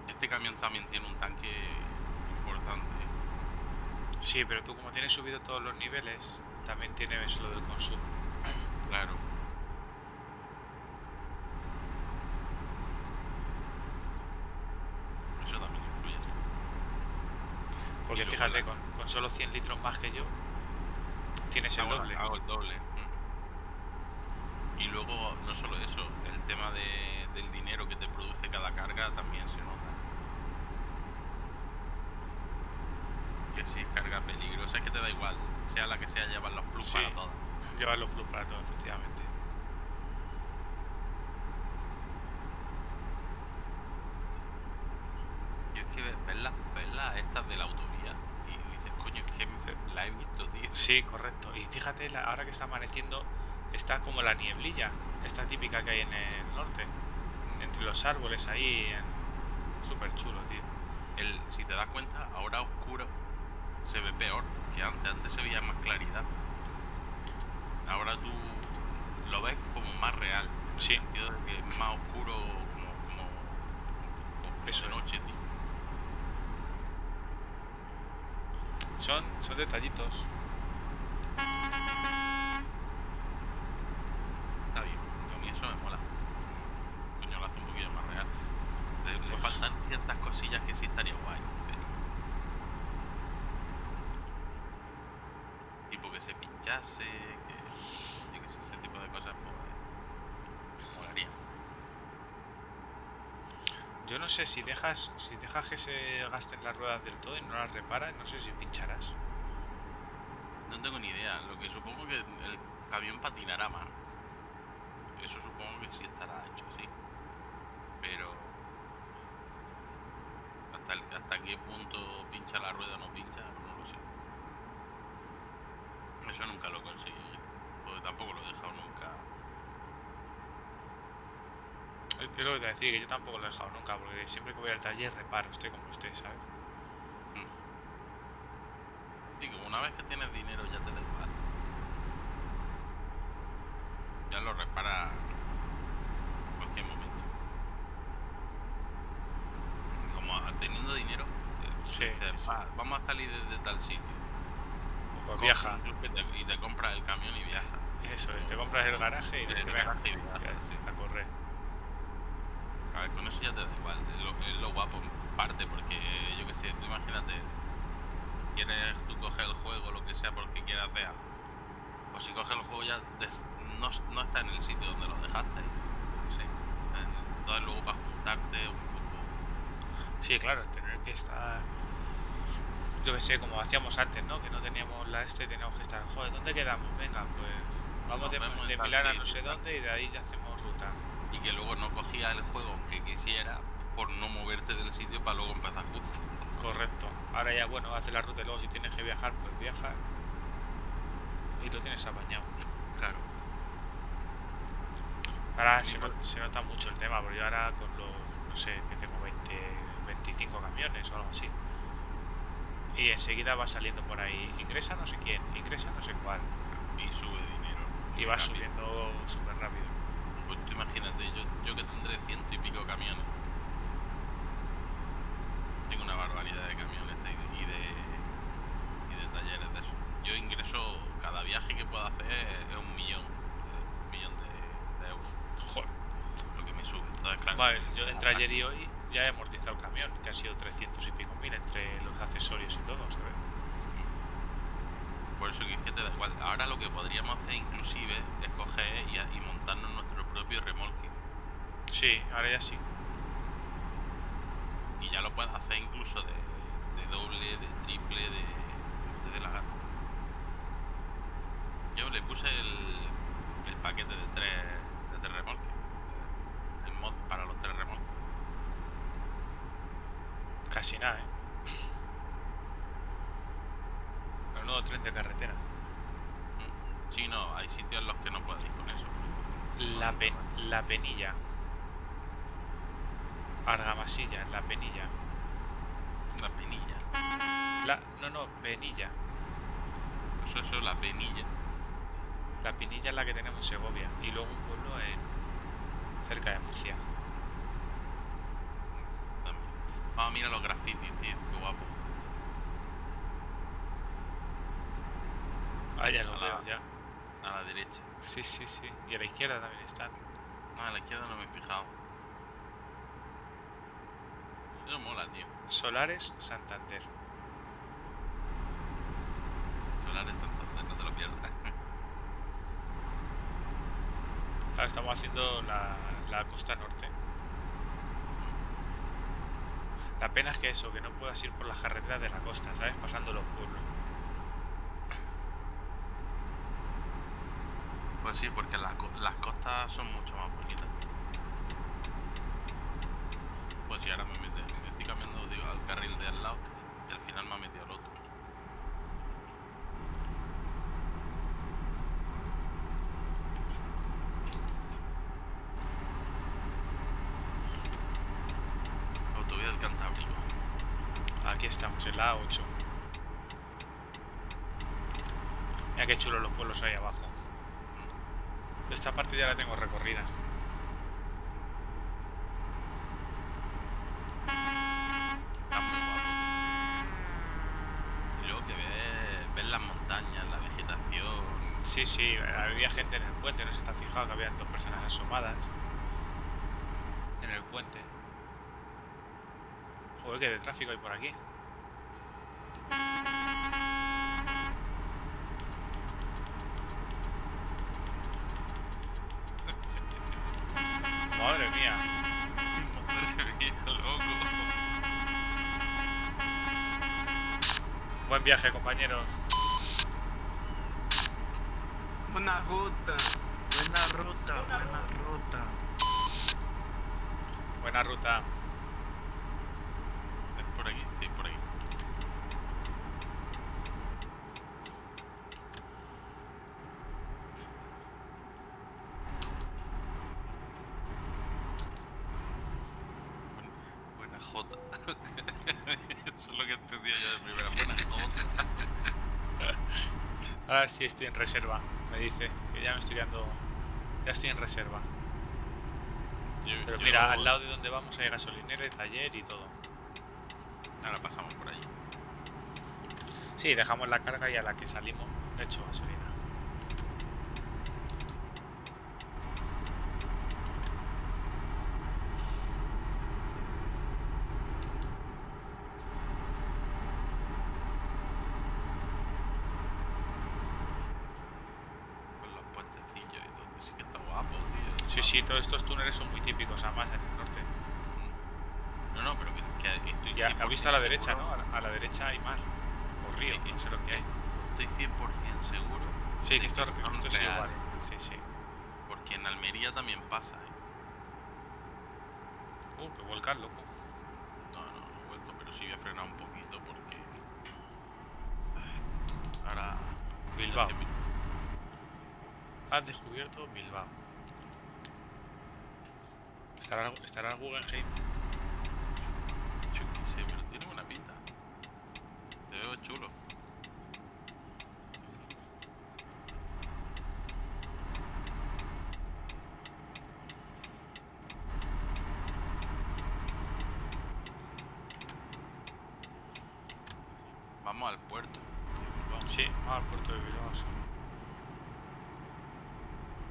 Este camión también tiene un tanque importante. Sí, pero tú como tienes subido todos los niveles, también tienes lo del consumo. (clears throat) Claro. Eso también influye, sí. Porque fíjate, con, con solo 100 litros más que yo, tienes el Hago- doble. Hago el doble. Y luego, no solo eso, el tema de- del dinero que te produce cada carga también se nota. Que si es carga peligrosa, es que te da igual, sea la que sea, llevar los plus Sí. para todas. Llevar los plus para todo, efectivamente. Yo es que ves ves las ves las estas de la autovía y dices, coño, que la he visto, tío. Sí, correcto. Y fíjate, ahora que está amaneciendo, está como la nieblilla, esta típica que hay en el norte, entre los árboles ahí, súper chulo, tío. El, si te das cuenta, ahora oscuro se ve peor que antes. Antes se veía más claridad. Ahora tú lo ves como más real. En el Sí. sentido de que es más oscuro como, como, como Eso de noche, tío. Son, son detallitos. Está bien. A mí eso me mola. Coño, lo hace un poquillo más real. Le, le Pues- faltan ciertas cosillas que sí estaría guay. pero- Tipo que se pinchase, que yo que sé, ese tipo de cosas, pues molaría. Yo no sé si dejas, si dejas que se gasten las ruedas del todo y no las reparas, no sé si pincharás. No tengo ni idea. Lo que supongo que el camión patinará más. Eso supongo que sí estará hecho así. Pero hasta el, hasta qué punto pincha la rueda o no pincha, no lo sé. Eso nunca lo conseguí yo. Porque tampoco lo he dejado nunca. Es lo que te que yo tampoco lo he dejado nunca, porque siempre que voy al taller reparo, esté como esté, ¿sabes? Y como una vez que tienes dinero ya te da igual. Ya lo repara en cualquier momento. Como a- teniendo dinero, eh, Sí, dices, sí, sí. "Va, vamos a salir desde tal sitio. Pues viaja. un club que te- y te compras el camión y viaja. Eso, es, te compras el garaje y El dices, venga, garaje y viaja, ya, sí. a correr. A ver, con eso ya te da igual. Es lo, es lo guapo en parte porque, yo que sé, tú imagínate, quieres tú coger el juego, lo que sea, porque quieras algo. O si coges el juego ya des- no, no está en el sitio donde lo dejaste. Yo sé. Entonces luego para juntarte un poco. Sí, claro, tener que estar. Yo que sé, como hacíamos antes, ¿no? Que no teníamos la este, teníamos que estar. Joder, ¿dónde quedamos? Venga, pues vamos Nos de, de Milán a no sé y dónde y de ahí ya hacemos ruta. Y que luego no cogías el juego aunque quisiera por no moverte del sitio para luego empezar justo. Correcto. Ahora ya, bueno, hace la ruta y luego si tienes que viajar, pues viaja. Y lo tienes apañado. Claro. Ahora se, no- se nota mucho el tema, porque yo ahora con los, no sé, que tengo 20, 25 camiones o algo así y enseguida va saliendo por ahí, ingresa no sé quién, ingresa no sé cuál. Y sube dinero. Y va subiendo súper rápido. Pues tú imagínate, yo, yo que tendré ciento y pico camiones. Tengo una barbaridad de camiones y de, y de talleres de eso. Yo ingreso, cada viaje que puedo hacer es un millón, un millón de, euros. Joder. Lo que me sube. Entonces, claro, vale, yo entre ayer y hoy ya he amortizado el camión, que ha sido 300 y pico mil entre los accesorios y todo, ¿sabes? Por eso que te da igual. Ahora lo que podríamos hacer inclusive es coger y, montarnos nuestro propio remolque. Sí, ahora ya sí. Y ya lo puedes hacer incluso de, de doble, de triple, de dé la gana. Yo le puse el, el paquete de tres, de tres remolques. El mod para los tres remolques. Casi nada, ¿eh? El nuevo tren de carretera. Sí, no, hay sitios en los que no podéis con eso. La, pe- la penilla. Argamasilla, la penilla. La penilla. La, no, no, penilla. Eso, eso, la penilla. La penilla es la que tenemos en Segovia. Y luego un pueblo en cerca de Murcia. También. Vamos a mirar los grafitis, tío. Qué guapo. Ah, ya lo veo, ya. A la derecha. Sí, sí, sí. Y a la izquierda también están. No, a la izquierda no me he fijado. Eso mola, tío. Solares Santander. Solares Santander, no te lo pierdas. Ahora estamos haciendo la, la costa norte. La pena es que eso, que no puedas ir por las carreteras de la costa, ¿sabes? Pasando los pueblos. Pues sí, porque las, las costas son mucho más bonitas. Pues sí, ahora me mete, me estoy cambiando digo, al carril de al lado y al final me ha metido al otro. Autovía del Cantábrico. Aquí estamos, en la A8. Mira qué chulos los pueblos ahí abajo. Esta parte ya la tengo recorrida. Está muy guapo. tío. Y luego que ves, ves las montañas, la vegetación. Sí, sí, había gente en el puente, no se está fijado que había dos personas asomadas en el puente. Joder, que de tráfico hay por aquí. Madre mía. Madre mía, loco. Buen viaje, compañeros. Buena ruta, buena ruta, buena ruta. Buena ruta. ¿Es por aquí? Sí, por aquí. Buen- Buena jota. Eso es lo que entendía yo de primera. Buena jota. Ahora sí estoy en reserva, me dice. Que ya me estoy quedando... Ya estoy en reserva. Yo- Pero yo- mira, al lado de donde vamos hay gasolinera, taller y todo. Ahora pasamos por allí. Sí, dejamos la carga y a la que salimos le echo gasolina. Con los puentecillos y todo. Sí que está guapo, tío. Sí, sí, todos estos túneles son muy típicos, además en el norte. No, no, pero que, que estoy Ya, ha visto a la 100% derecha, seguro- ¿no? A la, a la derecha hay mar. O río, Sí, no sé lo que hay. Estoy 100% seguro. Sí, de que esto, son esto es igual. reales, Sí, sí. Porque en Almería también pasa, ¿eh? Uh, que volcar, loco. No, no, no he vuelto, pero sí voy a frenar un poquito porque. Ay, Ahora. Bilbao. es que mi- Has descubierto Bilbao. ¿Estará, el- estará el Guggenheim? Yo qué sé, pero tiene buena pinta. Te veo chulo. Vamos al puerto. Sí, vamos al puerto de Bilbao. sí.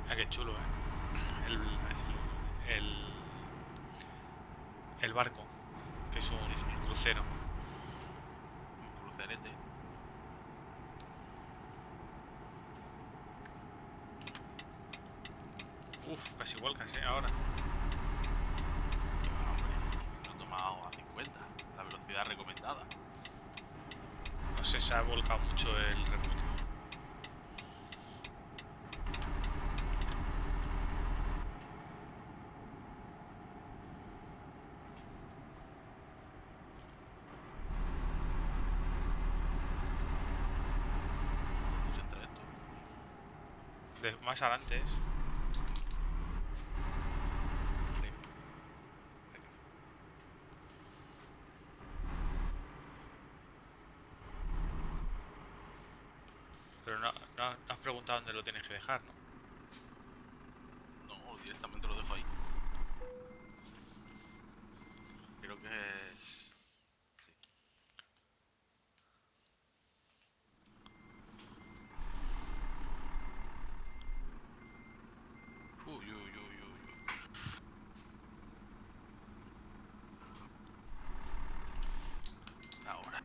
Ah, qué chulo, eh. El, el, el- El barco, que es un crucero. Un crucerete. Uf, casi vuelcas, ¿eh? Ahora. Ah, hombre, lo he tomado a 50. La velocidad recomendada. No sé, se ha volcado mucho el remolque. Más adelante es. Sí. Pero no, no- no has preguntado dónde lo tienes que dejar, ¿no directamente lo dejo ahí. Creo que es. Sí. Uy, uy, uy, uy, uy. Ahora.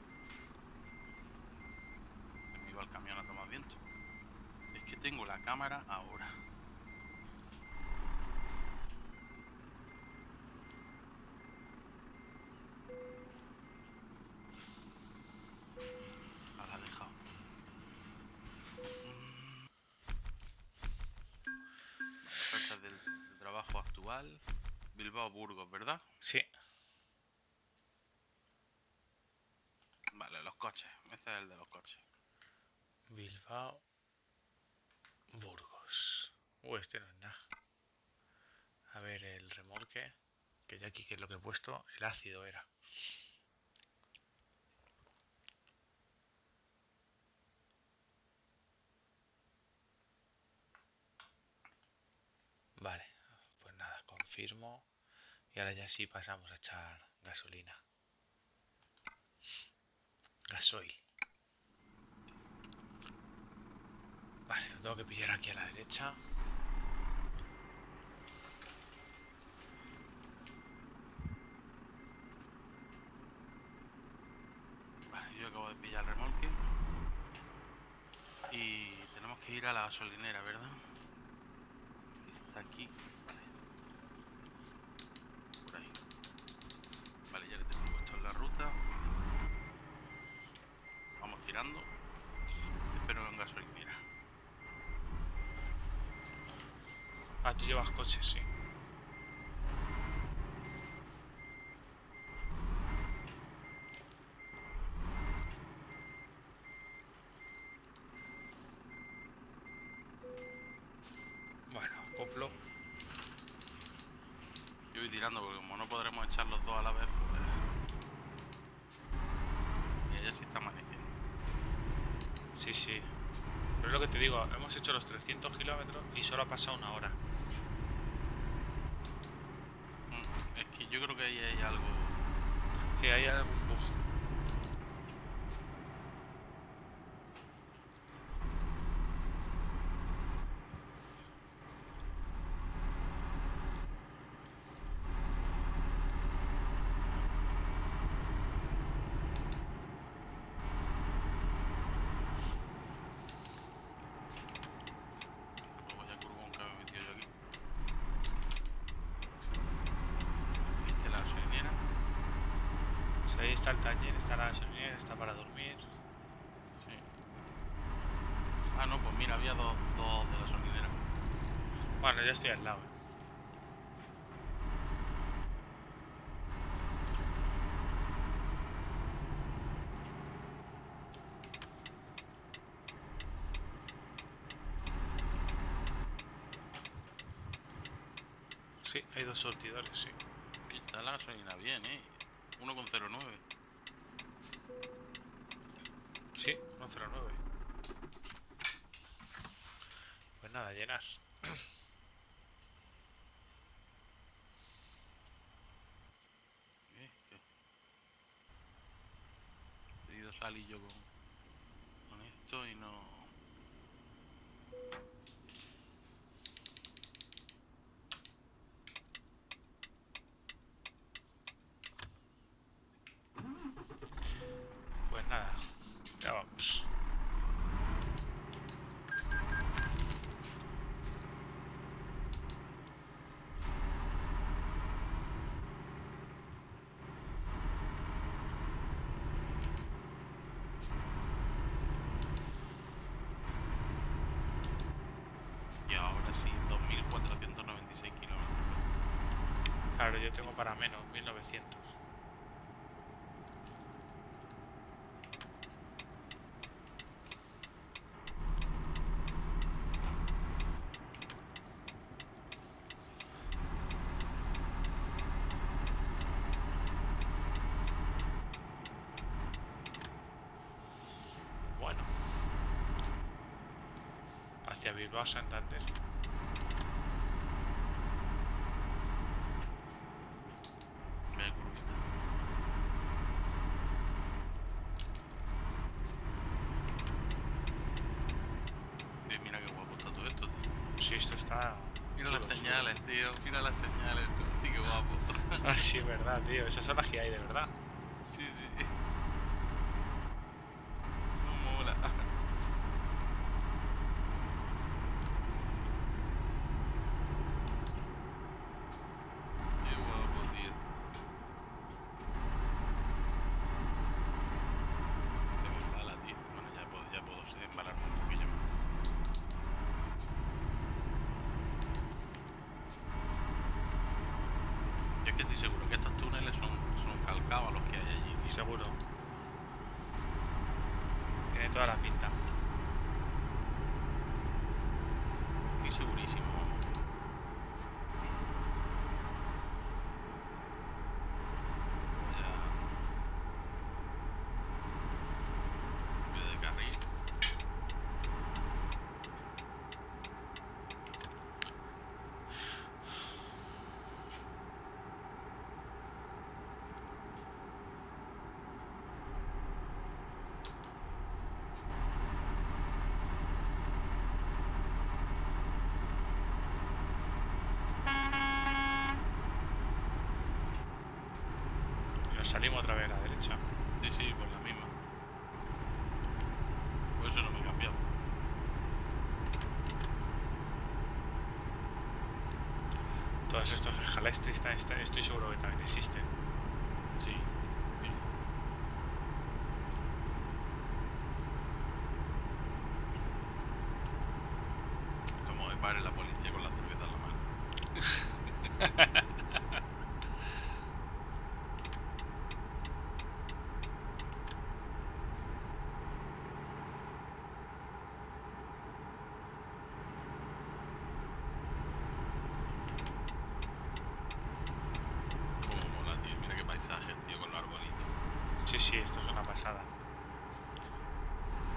Se me iba el camión a tomar viento. Es que tengo la cámara ahora. Ah, la dejado. Del trabajo actual. Bilbao Burgos, ¿verdad? Sí. Vale, los coches. Este es el de los coches. Bilbao. Uh, este no es nada. A ver, el remolque. Que ya aquí, que es lo que he puesto, el ácido era. Vale, pues nada, confirmo. Y ahora ya sí pasamos a echar gasolina. Gasoil. Vale, lo tengo que pillar aquí a la derecha. Vale, yo acabo de pillar el remolque. Y tenemos que ir a la gasolinera, ¿verdad? Está aquí. Vale. Por ahí. Vale, ya le tengo puesto en la ruta. Vamos tirando. Espero en gasolinera. Ah, tú llevas coches, sí. Bueno, coplo. Yo voy tirando porque como no podremos echar los dos a la vez, pues... Y ella sí está amaneciendo. Sí, sí. Pero es lo que te digo, hemos hecho los 300 kilómetros y solo ha pasado una hora. Mm, Es que yo creo que ahí hay algo... Sí, hay algún bug. Luego ya curvón que me he metido yo aquí. ¿Viste la gasolinera? Pues ahí está el taller, está la gasolinera, está para dormir. Sí. Ah, no, pues mira, había dos, dos de gasolinera. Bueno, ya estoy al lado. Sí, hay dos surtidores, sí. Está la gasolina bien, ¿eh? 1,09. Sí, 109. Pues nada, llenar. ¿Eh? ¿Qué? He pedido salir yo con, con Y ahora sí, 2.496 kilómetros. Claro, yo tengo para menos, 1.900. Hacia Bilbao Santander. Ve el curvita. Eh, mira qué guapo está todo esto, tío. Sí, esto está. Mira chulo, las chulo. señales, tío. Mira las señales, tío. Qué guapo. Ah, sí, es verdad, tío. Esas son las que hay, de verdad. Sí, sí. No mola. Qué guapo, tío. Se me embala, tío. Bueno, ya puedo, ya puedo sí, embalarme un poquillo más. Yo es que estoy seguro que estos túneles son, son calcados a los que hay allí, tío. Seguro. Tiene toda la pinta. Estoy segurísimo. vamos. Voy a... Cambio de carril. Y nos salimos otra vez a la derecha. Sí, sí, por la misma. Por eso no me he cambiado. Todos estos escalestris estoy seguro que también existen. Sí. fijo. Como me pare la policía con la cerveza en la mano. Cómo mola, tío. Mira qué paisaje, tío, con los arbolitos. Sí, sí, esto es una pasada.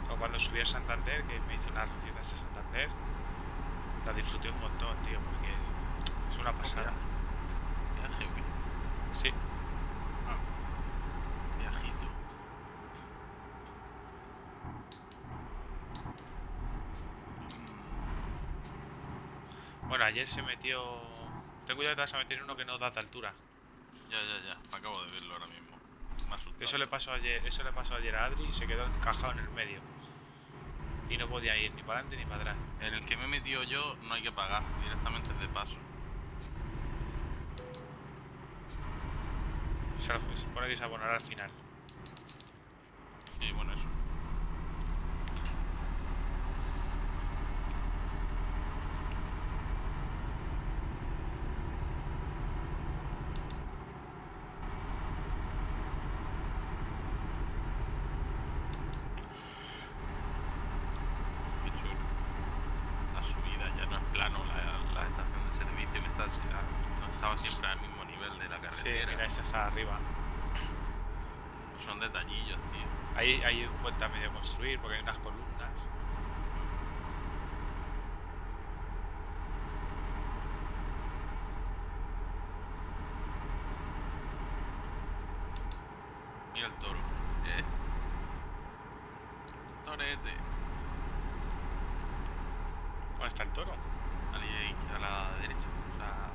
O cuando subí a Santander, que me hice unas recetas de Santander, la disfruté un montón, tío, porque es una pasada. Viaje, o qué? Sí, Ah, viajito. bueno, ayer se metió. Ten cuidado que te vas a meter uno que no da de altura. Ya, ya, ya. Acabo de verlo ahora mismo. Me ha asustado. Eso le pasó ayer, eso le pasó ayer a Adri y se quedó encajado en el medio. Y no podía ir ni para adelante ni para atrás. En el que me he metido yo no hay que pagar, directamente es de paso. Se, supone que se abonará al final. Sí, bueno, eso. Qué chulo. La subida ya no es plano, la, la estación de servicio que está, no estaba siempre al mismo nivel de la Sí, carretera. mira, esta está arriba. Son detallillos, tío. Ahí hay un puente a medio construir porque hay unas columnas. Mira el toro. Eh. Torete. ¿Dónde está el toro? Ahí a la derecha. O sea.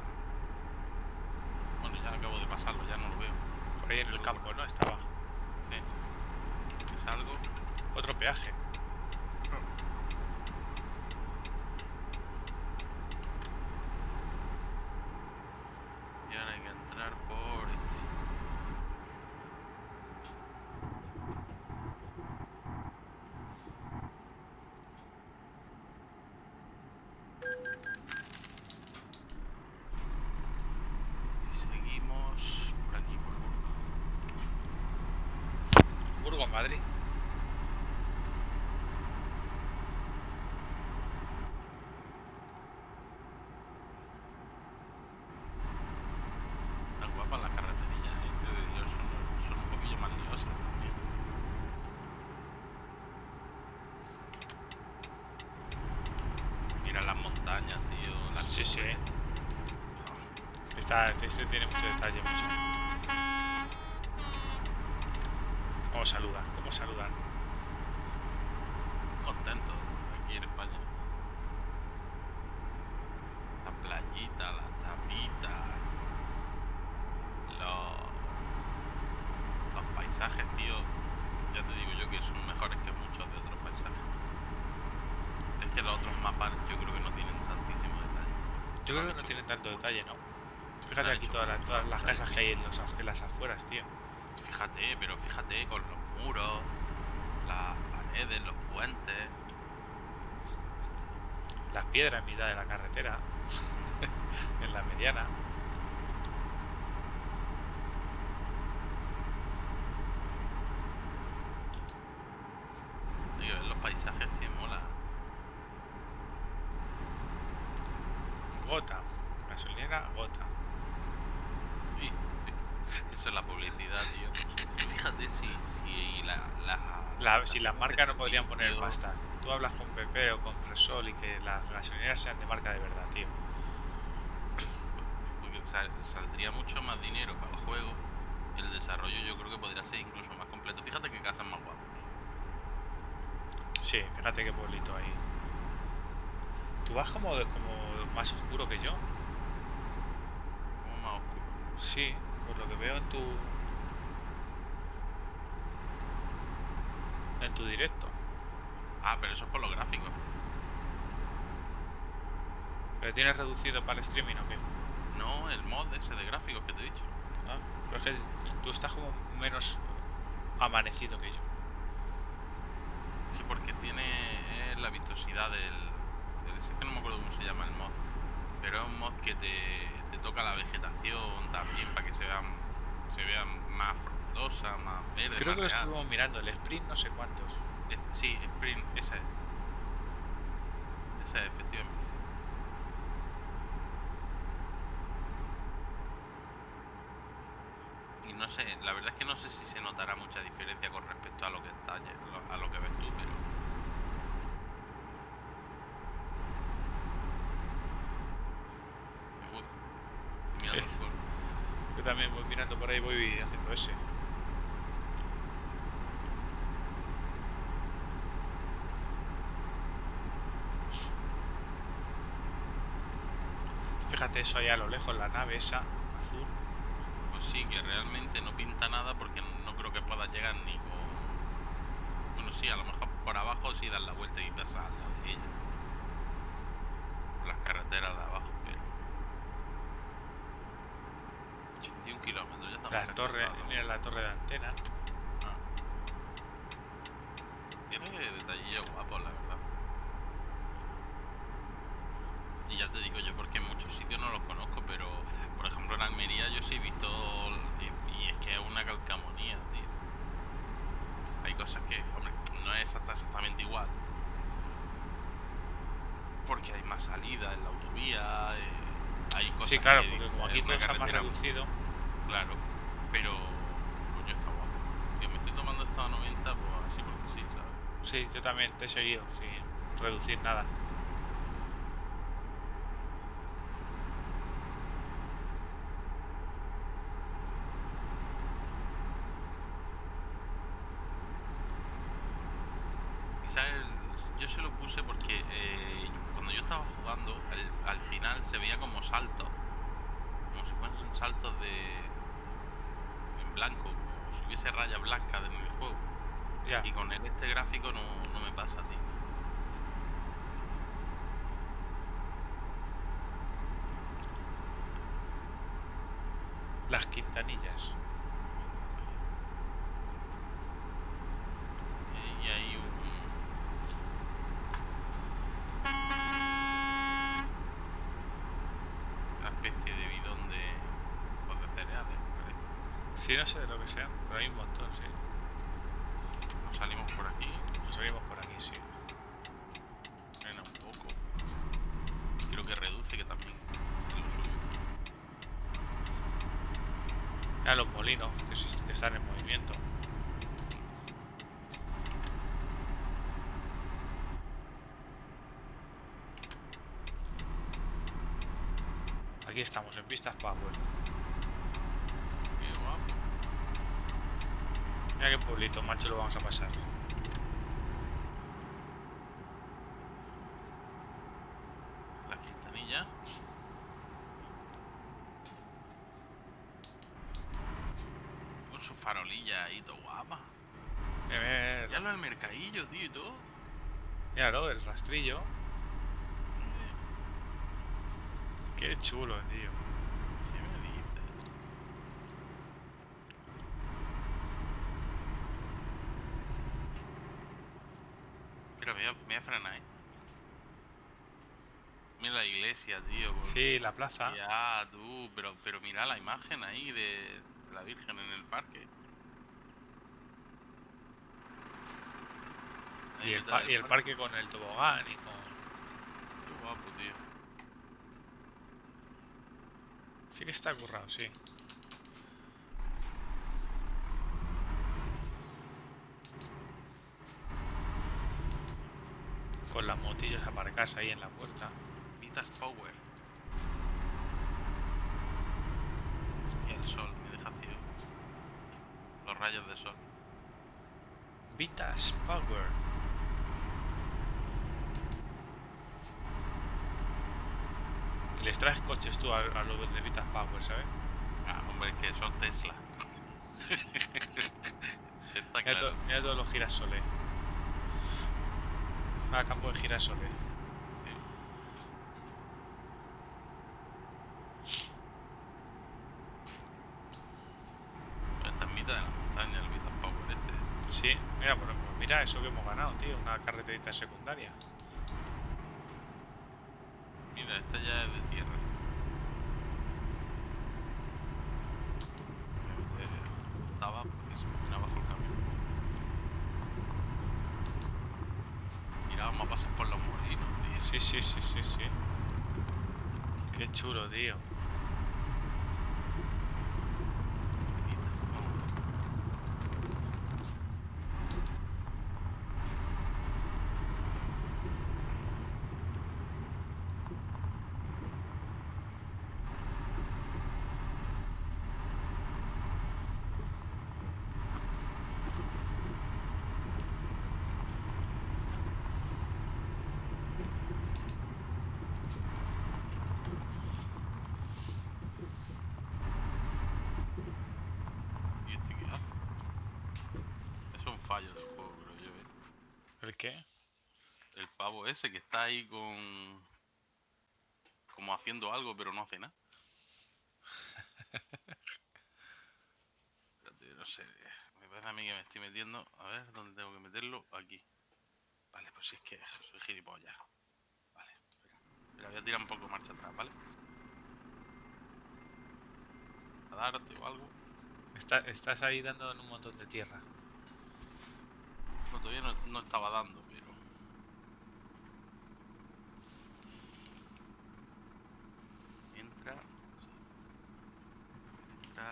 Bueno, ya acabo de pasarlo, ya no lo veo. Por ahí en el campo, ¿no? Estaba. Sí. Salgo. Otro peaje. Y ahora hay que entrar por. este. Y seguimos Madrid. Están guapas las carreterillas, ¿eh? Creo que Dios, son, son un poquillo más liosas también. Mira las montañas, tío. Las Sí, sí. cumbres. Este tiene mucho detalle, mucho. ¿Cómo saludan? ¿Cómo saludan? Contentos aquí en España. La playita, las tapitas. Los, los paisajes, tío. Ya te digo yo que son mejores que muchos de otros paisajes. Es que los otros mapas yo creo que no tienen tantísimo detalle. Yo creo que no tienen tanto detalle, ¿no? Fíjate aquí todas las, todas las bastante. casas que hay en, los en las afueras, tío. Fíjate, pero fíjate con los muros, las paredes, los puentes. Las piedras en mitad de la carretera. (laughs) en la mediana. Tío, en los paisajes, tío, mola. Gota. Gasolinera Gota. Sí, eso es la publicidad, tío. Fíjate si, si la, la, La- si las marcas no podrían tío, poner pasta. Tú hablas con PP o con Resol y que las gasolineras sean de marca de verdad, tío. Porque sal- saldría mucho más dinero para el juego. El desarrollo yo creo que podría ser incluso más completo. Fíjate que casas más guapas. Sí, fíjate qué pueblito ahí. Tú vas como, como más oscuro que yo. Como más oscuro. Sí, por lo que veo en tu. En tu directo. Ah, pero eso es por los gráficos. ¿Pero tienes reducido para el streaming o qué? No, el mod ese de gráficos que te he dicho. Ah, pero es que tú estás como menos amanecido que yo. Sí, porque tiene eh, la vistosidad del, del- Es que no me acuerdo cómo se llama el mod. Pero es un mod que te, te toca la vegetación también para que se vean se vean más frondosa, más verde. Creo más que lo real. estuvimos mirando, el sprint no sé cuántos. Eh, Sí, Sprint, esa es. Esa es, efectivamente. Y no sé, la verdad es que no sé si se notará mucha diferencia con respecto a lo que está, a lo que ves tú, pero. Mirando el suelo. Yo también voy mirando por ahí, voy haciendo ese. Fíjate eso ahí a lo lejos, la nave esa, que realmente no pinta nada porque no creo que puedas llegar ni con... Bueno, sí, a lo mejor por abajo sí das la vuelta y pasas al lado de ella. Por las carreteras de abajo, pero... 81 kilómetros, ya estamos La torre, lado. mira la torre de antena. Ah. (laughs) Tiene detallillos guapos, la verdad. Y ya te digo yo porque en muchos sitios no los conozco, pero por ejemplo en Almería yo sí he visto y, y es que es una calcamonía, tío. Hay cosas que, hombre, no es exacta- exactamente igual. Porque hay más salida en la autovía, eh, hay cosas Sí, claro, que porque como es aquí una todo está más carretera reducido. Claro, pero coño está guapo. Que me estoy tomando esta 90 pues así porque sí, ¿sabes? Sí, yo también te he seguido, sin reducir nada. Y sabes, yo se lo puse porque eh, cuando yo estaba jugando, al, al final se veía como saltos, como si fuesen saltos de en blanco, como si hubiese rayas blancas en el juego. Ya, Y con el este gráfico no, no me pasa, tío. las quintanillas. Eh, y hay un... Una especie de bidón de... pues de cereales, parece. Sí, de lo que sea, pero hay un montón, sí. por aquí. Nos salimos por aquí, sí. Frena un poco. Quiero que reduce, que también suyo. Mira los molinos que, están en movimiento. Aquí estamos, en pistas Power. Qué guapo. Mira qué pueblito, macho, lo vamos a pasar. La quintanilla. Con su farolilla ahí, todo guapa. Ya lo del mercadillo, tío, y todo. míralo, el rastrillo. Qué chulo, tío. ¿Qué me dices? Mira, Mira la iglesia, tío. Sí, la plaza. Ya, tú, pero, pero mira la imagen ahí de, la Virgen en el parque. Ahí Y el, está pa- y el parque con el tobogán y con... Qué guapo, tío. Sí que está currado, sí. Con aparcadas ahí en la puerta. Vitas Power. Y el sol me deja ciego. Los rayos de sol. Vitas Power. Y les traes coches tú a, a los de Vitas Power, ¿sabes? Ah, hombre, que son Tesla. (laughs) Está Mira, claro. to- mira todos los girasoles. Ah, campo de girasoles. sí. Pero Está en mitad de la montaña el Vitas Power este. Sí, mira, eso que hemos ganado, tío. Una carreterita secundaria. Mira, esta ya es de tierra. Este estaba porque se me vino abajo el camión. Mira, vamos a pasar por los molinos, tío. Sí, sí, sí, sí, sí. Qué chulo, tío. Vitas Power. ¿Y este qué hace? Es un fallo del juego, creo yo, ¿eh? ¿El qué? Ese que está ahí con... Como haciendo algo, pero no hace nada. (laughs) Espérate, no sé. Me parece a mí que me estoy metiendo... A ver, ¿dónde tengo que meterlo? Aquí. Vale, pues si es que soy gilipollas. Vale. Espera, voy a tirar un poco marcha atrás, ¿vale? A darte o algo. Está- estás ahí dando en un montón de tierra. No, todavía no, no estaba dando, pero... Entra... Entra... Uf.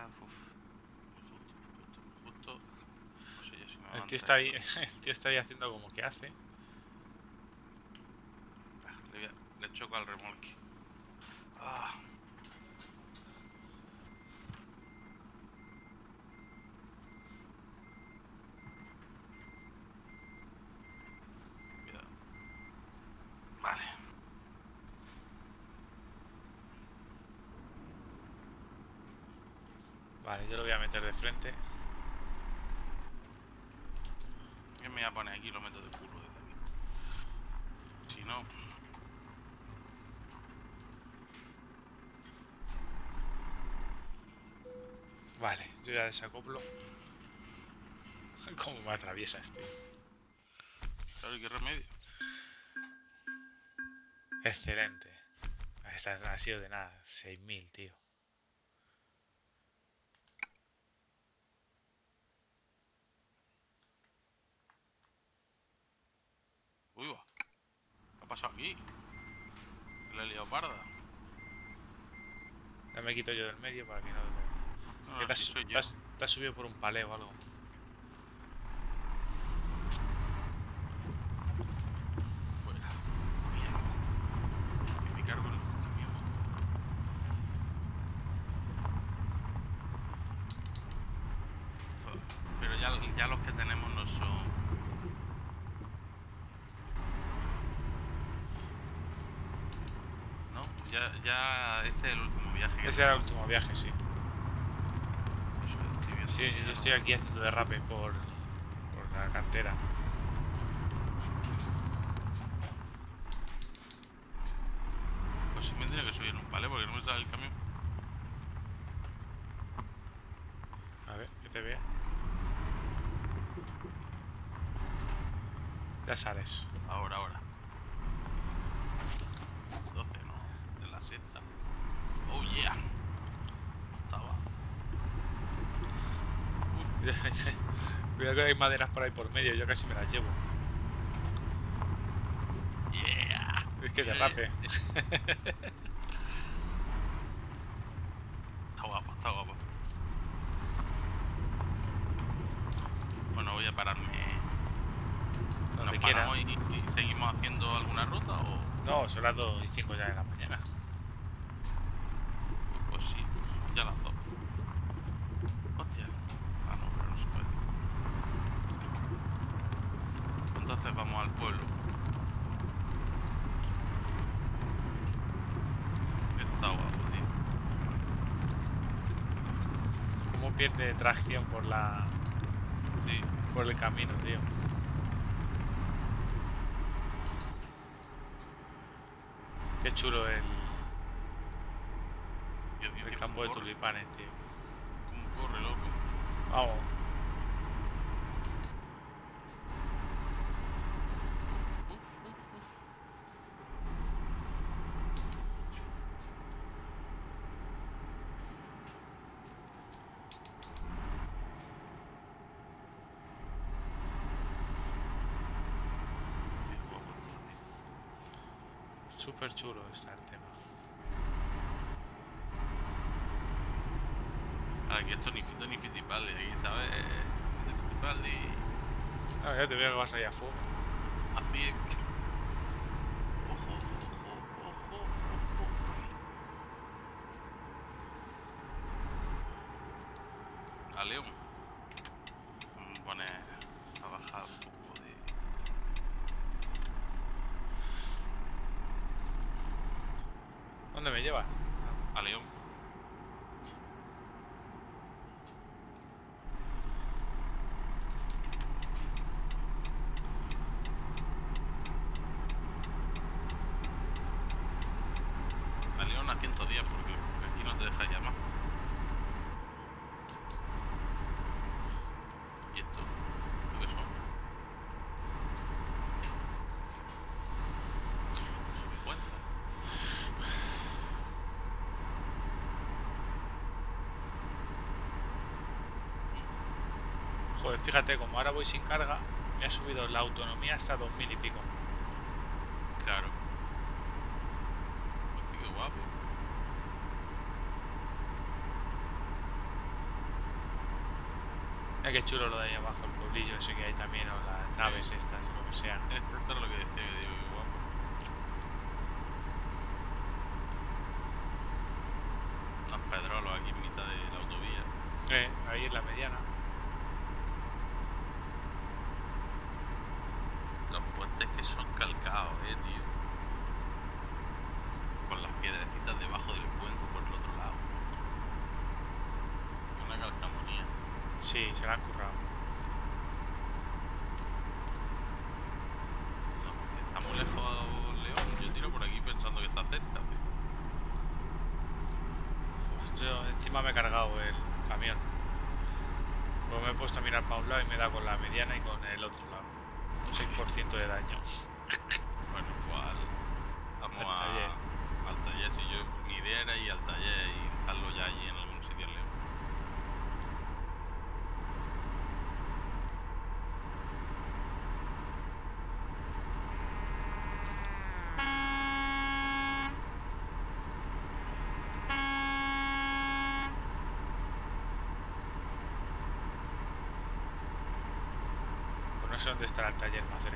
Justo. No sé yo si me El tío está ahí, (laughs) el tío está ahí haciendo como que hace. Ah, Le, voy a- le choco al remolque. Ah. Cuidado. Vale. Vale, yo lo voy a meter de frente. Yo me voy a poner aquí lo meto de culo desde. Si no... Vale, yo ya desacoplo. (laughs) ¿Cómo me atraviesa este? ¿Sabes qué remedio? Excelente. Esta ha sido de nada, 6000, tío. La he liado parda. Ya me quito yo del medio para que no... No, que te, has, yo. has- te has subido por un paleo o algo. Fuera. Bien. Que me cargo el camión. Joder, Pero ya, ya los que tenemos no son. ¿No? Ya, ya este es el último viaje que Ese era el último viaje, sí. Sí, yo estoy aquí haciendo derrape por, por la cantera. Pues sí me tiene que subir en un palé porque no me sale el camión. A ver, que te vea. Ya sales. Ahora, ahora. 12, no. De la sexta. Oh yeah. Estaba. Cuidado que hay maderas por ahí por medio, yo casi me las llevo. Yeah. Es que derrape. (laughs) Está guapo, está guapo. Bueno, voy a pararme. Donde ¿Nos quiera. paramos y, y seguimos haciendo alguna ruta o...? No, son las 2 y 5 ya de la mañana. Pues sí, ya las dos. Hostia. Ah, no, pero no se puede. Entonces vamos al pueblo. Está guapo, tío. Cómo pierde tracción por la Sí. Por el camino, tío. Qué chulo el, el campo de tulipanes, tío. cómo corre, loco. Vamos. Uf, uf, uf. Qué guapo está, tío. Súper chulo está el tema. Ahora que esto ni Fito ni Fittipaldi, aquí, ¿sabes? Fito Fittipaldi Ah, ya te veo que vas ahí a fuego. así es. Ojo, ojo, ojo, ojo. A León. Vamos a poner a bajar un poco de... ¿Dónde me llevas? A León. A León a 110 porque aquí no te deja llamar. ¿Y esto? ¿Esto qué son? 50. Joder, fíjate, como ahora voy sin carga, me ha subido la autonomía hasta 2000 y pico. Claro. Qué guapo. Qué chulo lo de ahí abajo, el pueblillo ese que hay también, o las naves estas, o lo que sea. Esto es lo que decía que digo, qué de daño. (laughs) Bueno, pues al, vamos al, taller. al taller, si yo mi idea era ir al taller y dejarlo ya allí en algún sitio lejos. Pues no sé dónde estará el taller más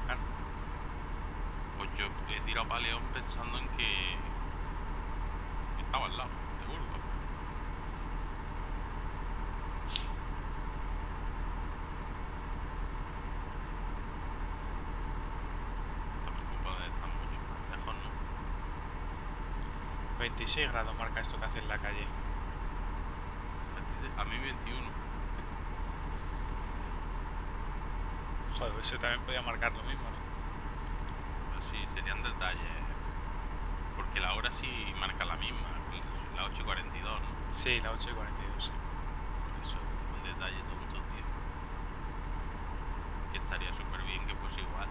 pensando en que estaba al lado de Burgos. Puede estar mucho más lejos, ¿no? 26 grados marca esto que hace en la calle. A mí 21. Joder, eso también podía marcar lo mismo, ¿no? Pero sí, detalles. Porque la hora sí marca la misma, la 8 y 42, ¿no? Sí, la 8 y 42, sí. Por eso, un detalle tonto, tío. Que estaría súper bien que fuese igual.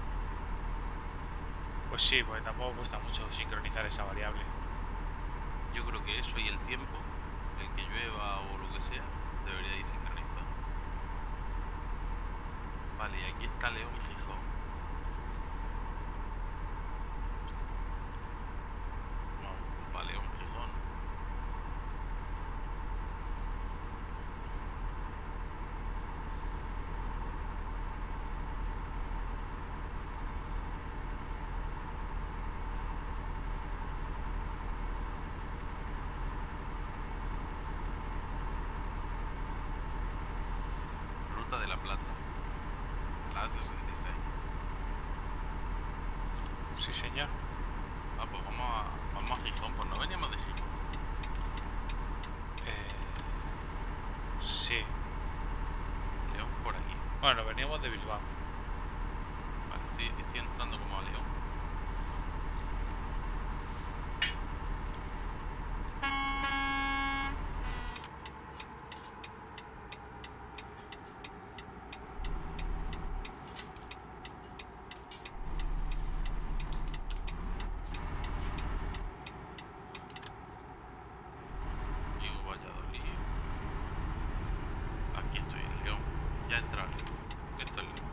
Pues sí, porque tampoco cuesta mucho sincronizar esa variable. Yo creo que eso y el tiempo, el que llueva o lo que sea, debería ir sincronizado. Vale, y aquí está León y Gijón. Vamos, para León Gijón. Ruta de la Plata. La 66. Sí, señor. Ah, pues vamos a, vamos a Gijón, pues no veníamos de Gijón. Eh... Sí. León por aquí. Bueno, veníamos de Bilbao. Vale, estoy, estoy entrando como a León. Digo Valladolid. Aquí estoy en León. Ya entrar. Esto es León.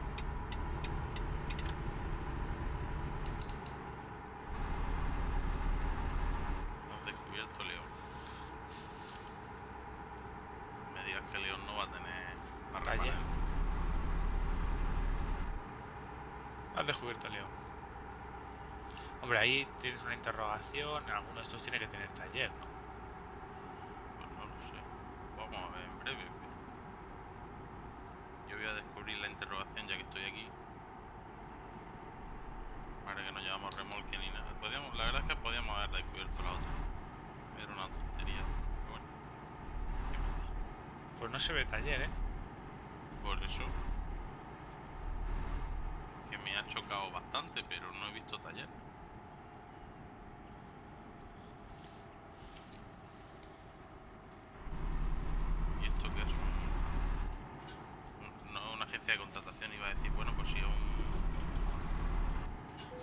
Hemos descubierto León. Me digas que León no va a tener a Taller. reparar. Has descubierto León. Hombre, ahí tienes una interrogación. Alguno de estos tiene que tener taller, ¿no? Pues no lo sé. Vamos a ver en breve. Yo voy a descubrir la interrogación ya que estoy aquí. Ahora que no llevamos remolque ni nada. Podíamos, la verdad es que podíamos haber descubierto la otra. Era una tontería. Bueno. Pues no se ve taller, ¿eh? Por eso. Que me ha chocado bastante, pero no he visto taller. ¿Y esto qué es? Un, un- no una agencia de contratación, iba a decir, bueno, pues si es un.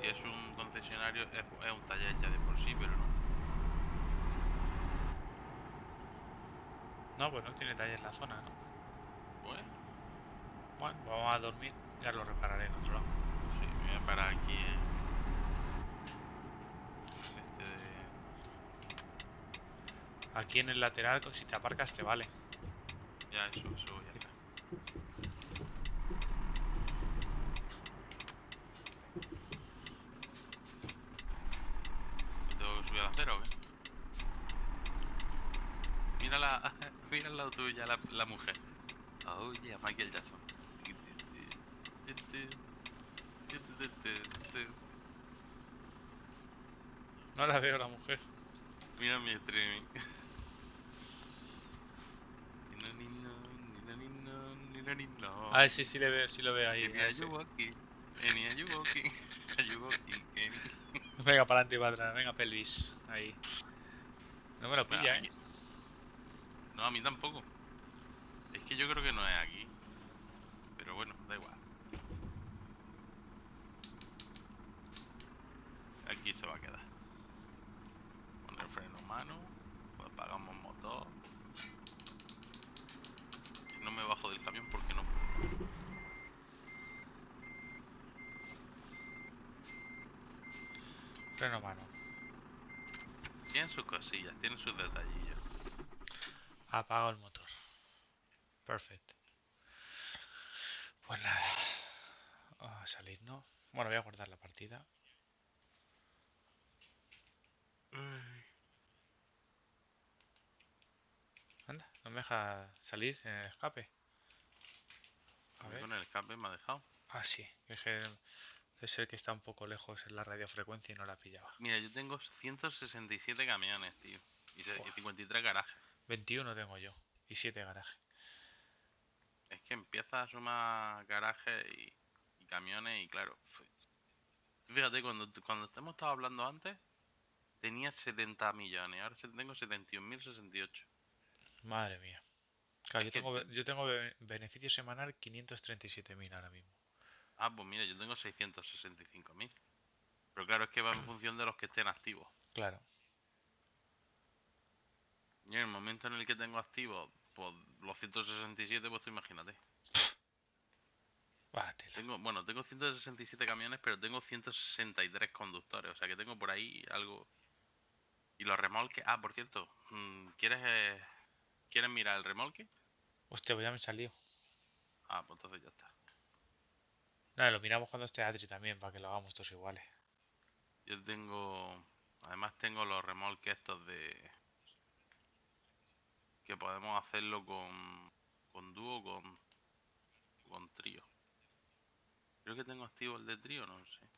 Si es un concesionario, es, es un taller ya de por sí, pero no. No, pues no tiene taller la zona, ¿no? Bueno, Bueno, vamos a dormir. Ya lo repararé en otro lado. sí, me voy a parar aquí el este de. Aquí en el lateral, si te aparcas, te vale. Ya, eso, eso ya está. ¿Tengo que subir a la acera o qué? Mira la, tuyo la, la mujer. Oh yeah, Michael Jackson. No la veo la mujer. Mira mi streaming. Ah, sí, sí, le veo, sí lo veo ahí. Venga, para adelante y para atrás. Venga, pelvis. Ahí. No me lo pilla, ¿eh? No, a mí tampoco. Es que yo creo que no es aquí. Pero bueno, da igual. Aquí se va a quedar. Poner freno mano. Pues apagamos motor. No me bajo del camión porque no puedo. Freno mano. Tienen sus cosillas, tienen sus detallillos. Apago el motor. Perfecto. Pues nada. a salir, ¿no? Bueno, voy a guardar la partida. Anda, no me deja salir en el escape. A A ver. Con el escape me ha dejado. Ah, sí. Debe ser que está un poco lejos en la radiofrecuencia y no la pillaba. Mira, yo tengo 167 camiones, tío. Y, se- y Buah. 53 garajes. 21 tengo yo. Y 7 garajes. Es que empieza a sumar garajes y, y camiones y claro. Fíjate, cuando, cuando hemos estado hablando antes, tenía 70 millones. Ahora tengo 71.068. Madre mía. Claro, yo que tengo, yo tengo be- beneficio semanal 537.000 ahora mismo. Ah, pues mira, yo tengo 665.000. Pero claro, es que va en función de los que estén activos. Claro. Y en el momento en el que tengo activos pues, los 167, pues tú imagínate. Bátela. Tengo, bueno, tengo 167 camiones, pero tengo 163 conductores. O sea que tengo por ahí algo. Y los remolques. Ah, por cierto, mm, ¿quieres, eh, ¿quieres mirar el remolque? Hostia, pues ya me he salido. Ah, pues entonces ya está. Nada, lo miramos cuando esté Adri también, para que lo hagamos todos iguales. Yo tengo. Además, tengo los remolques estos de. Que podemos hacerlo con. Con dúo con. Con trío. Creo que tengo activo el de trío, no sé.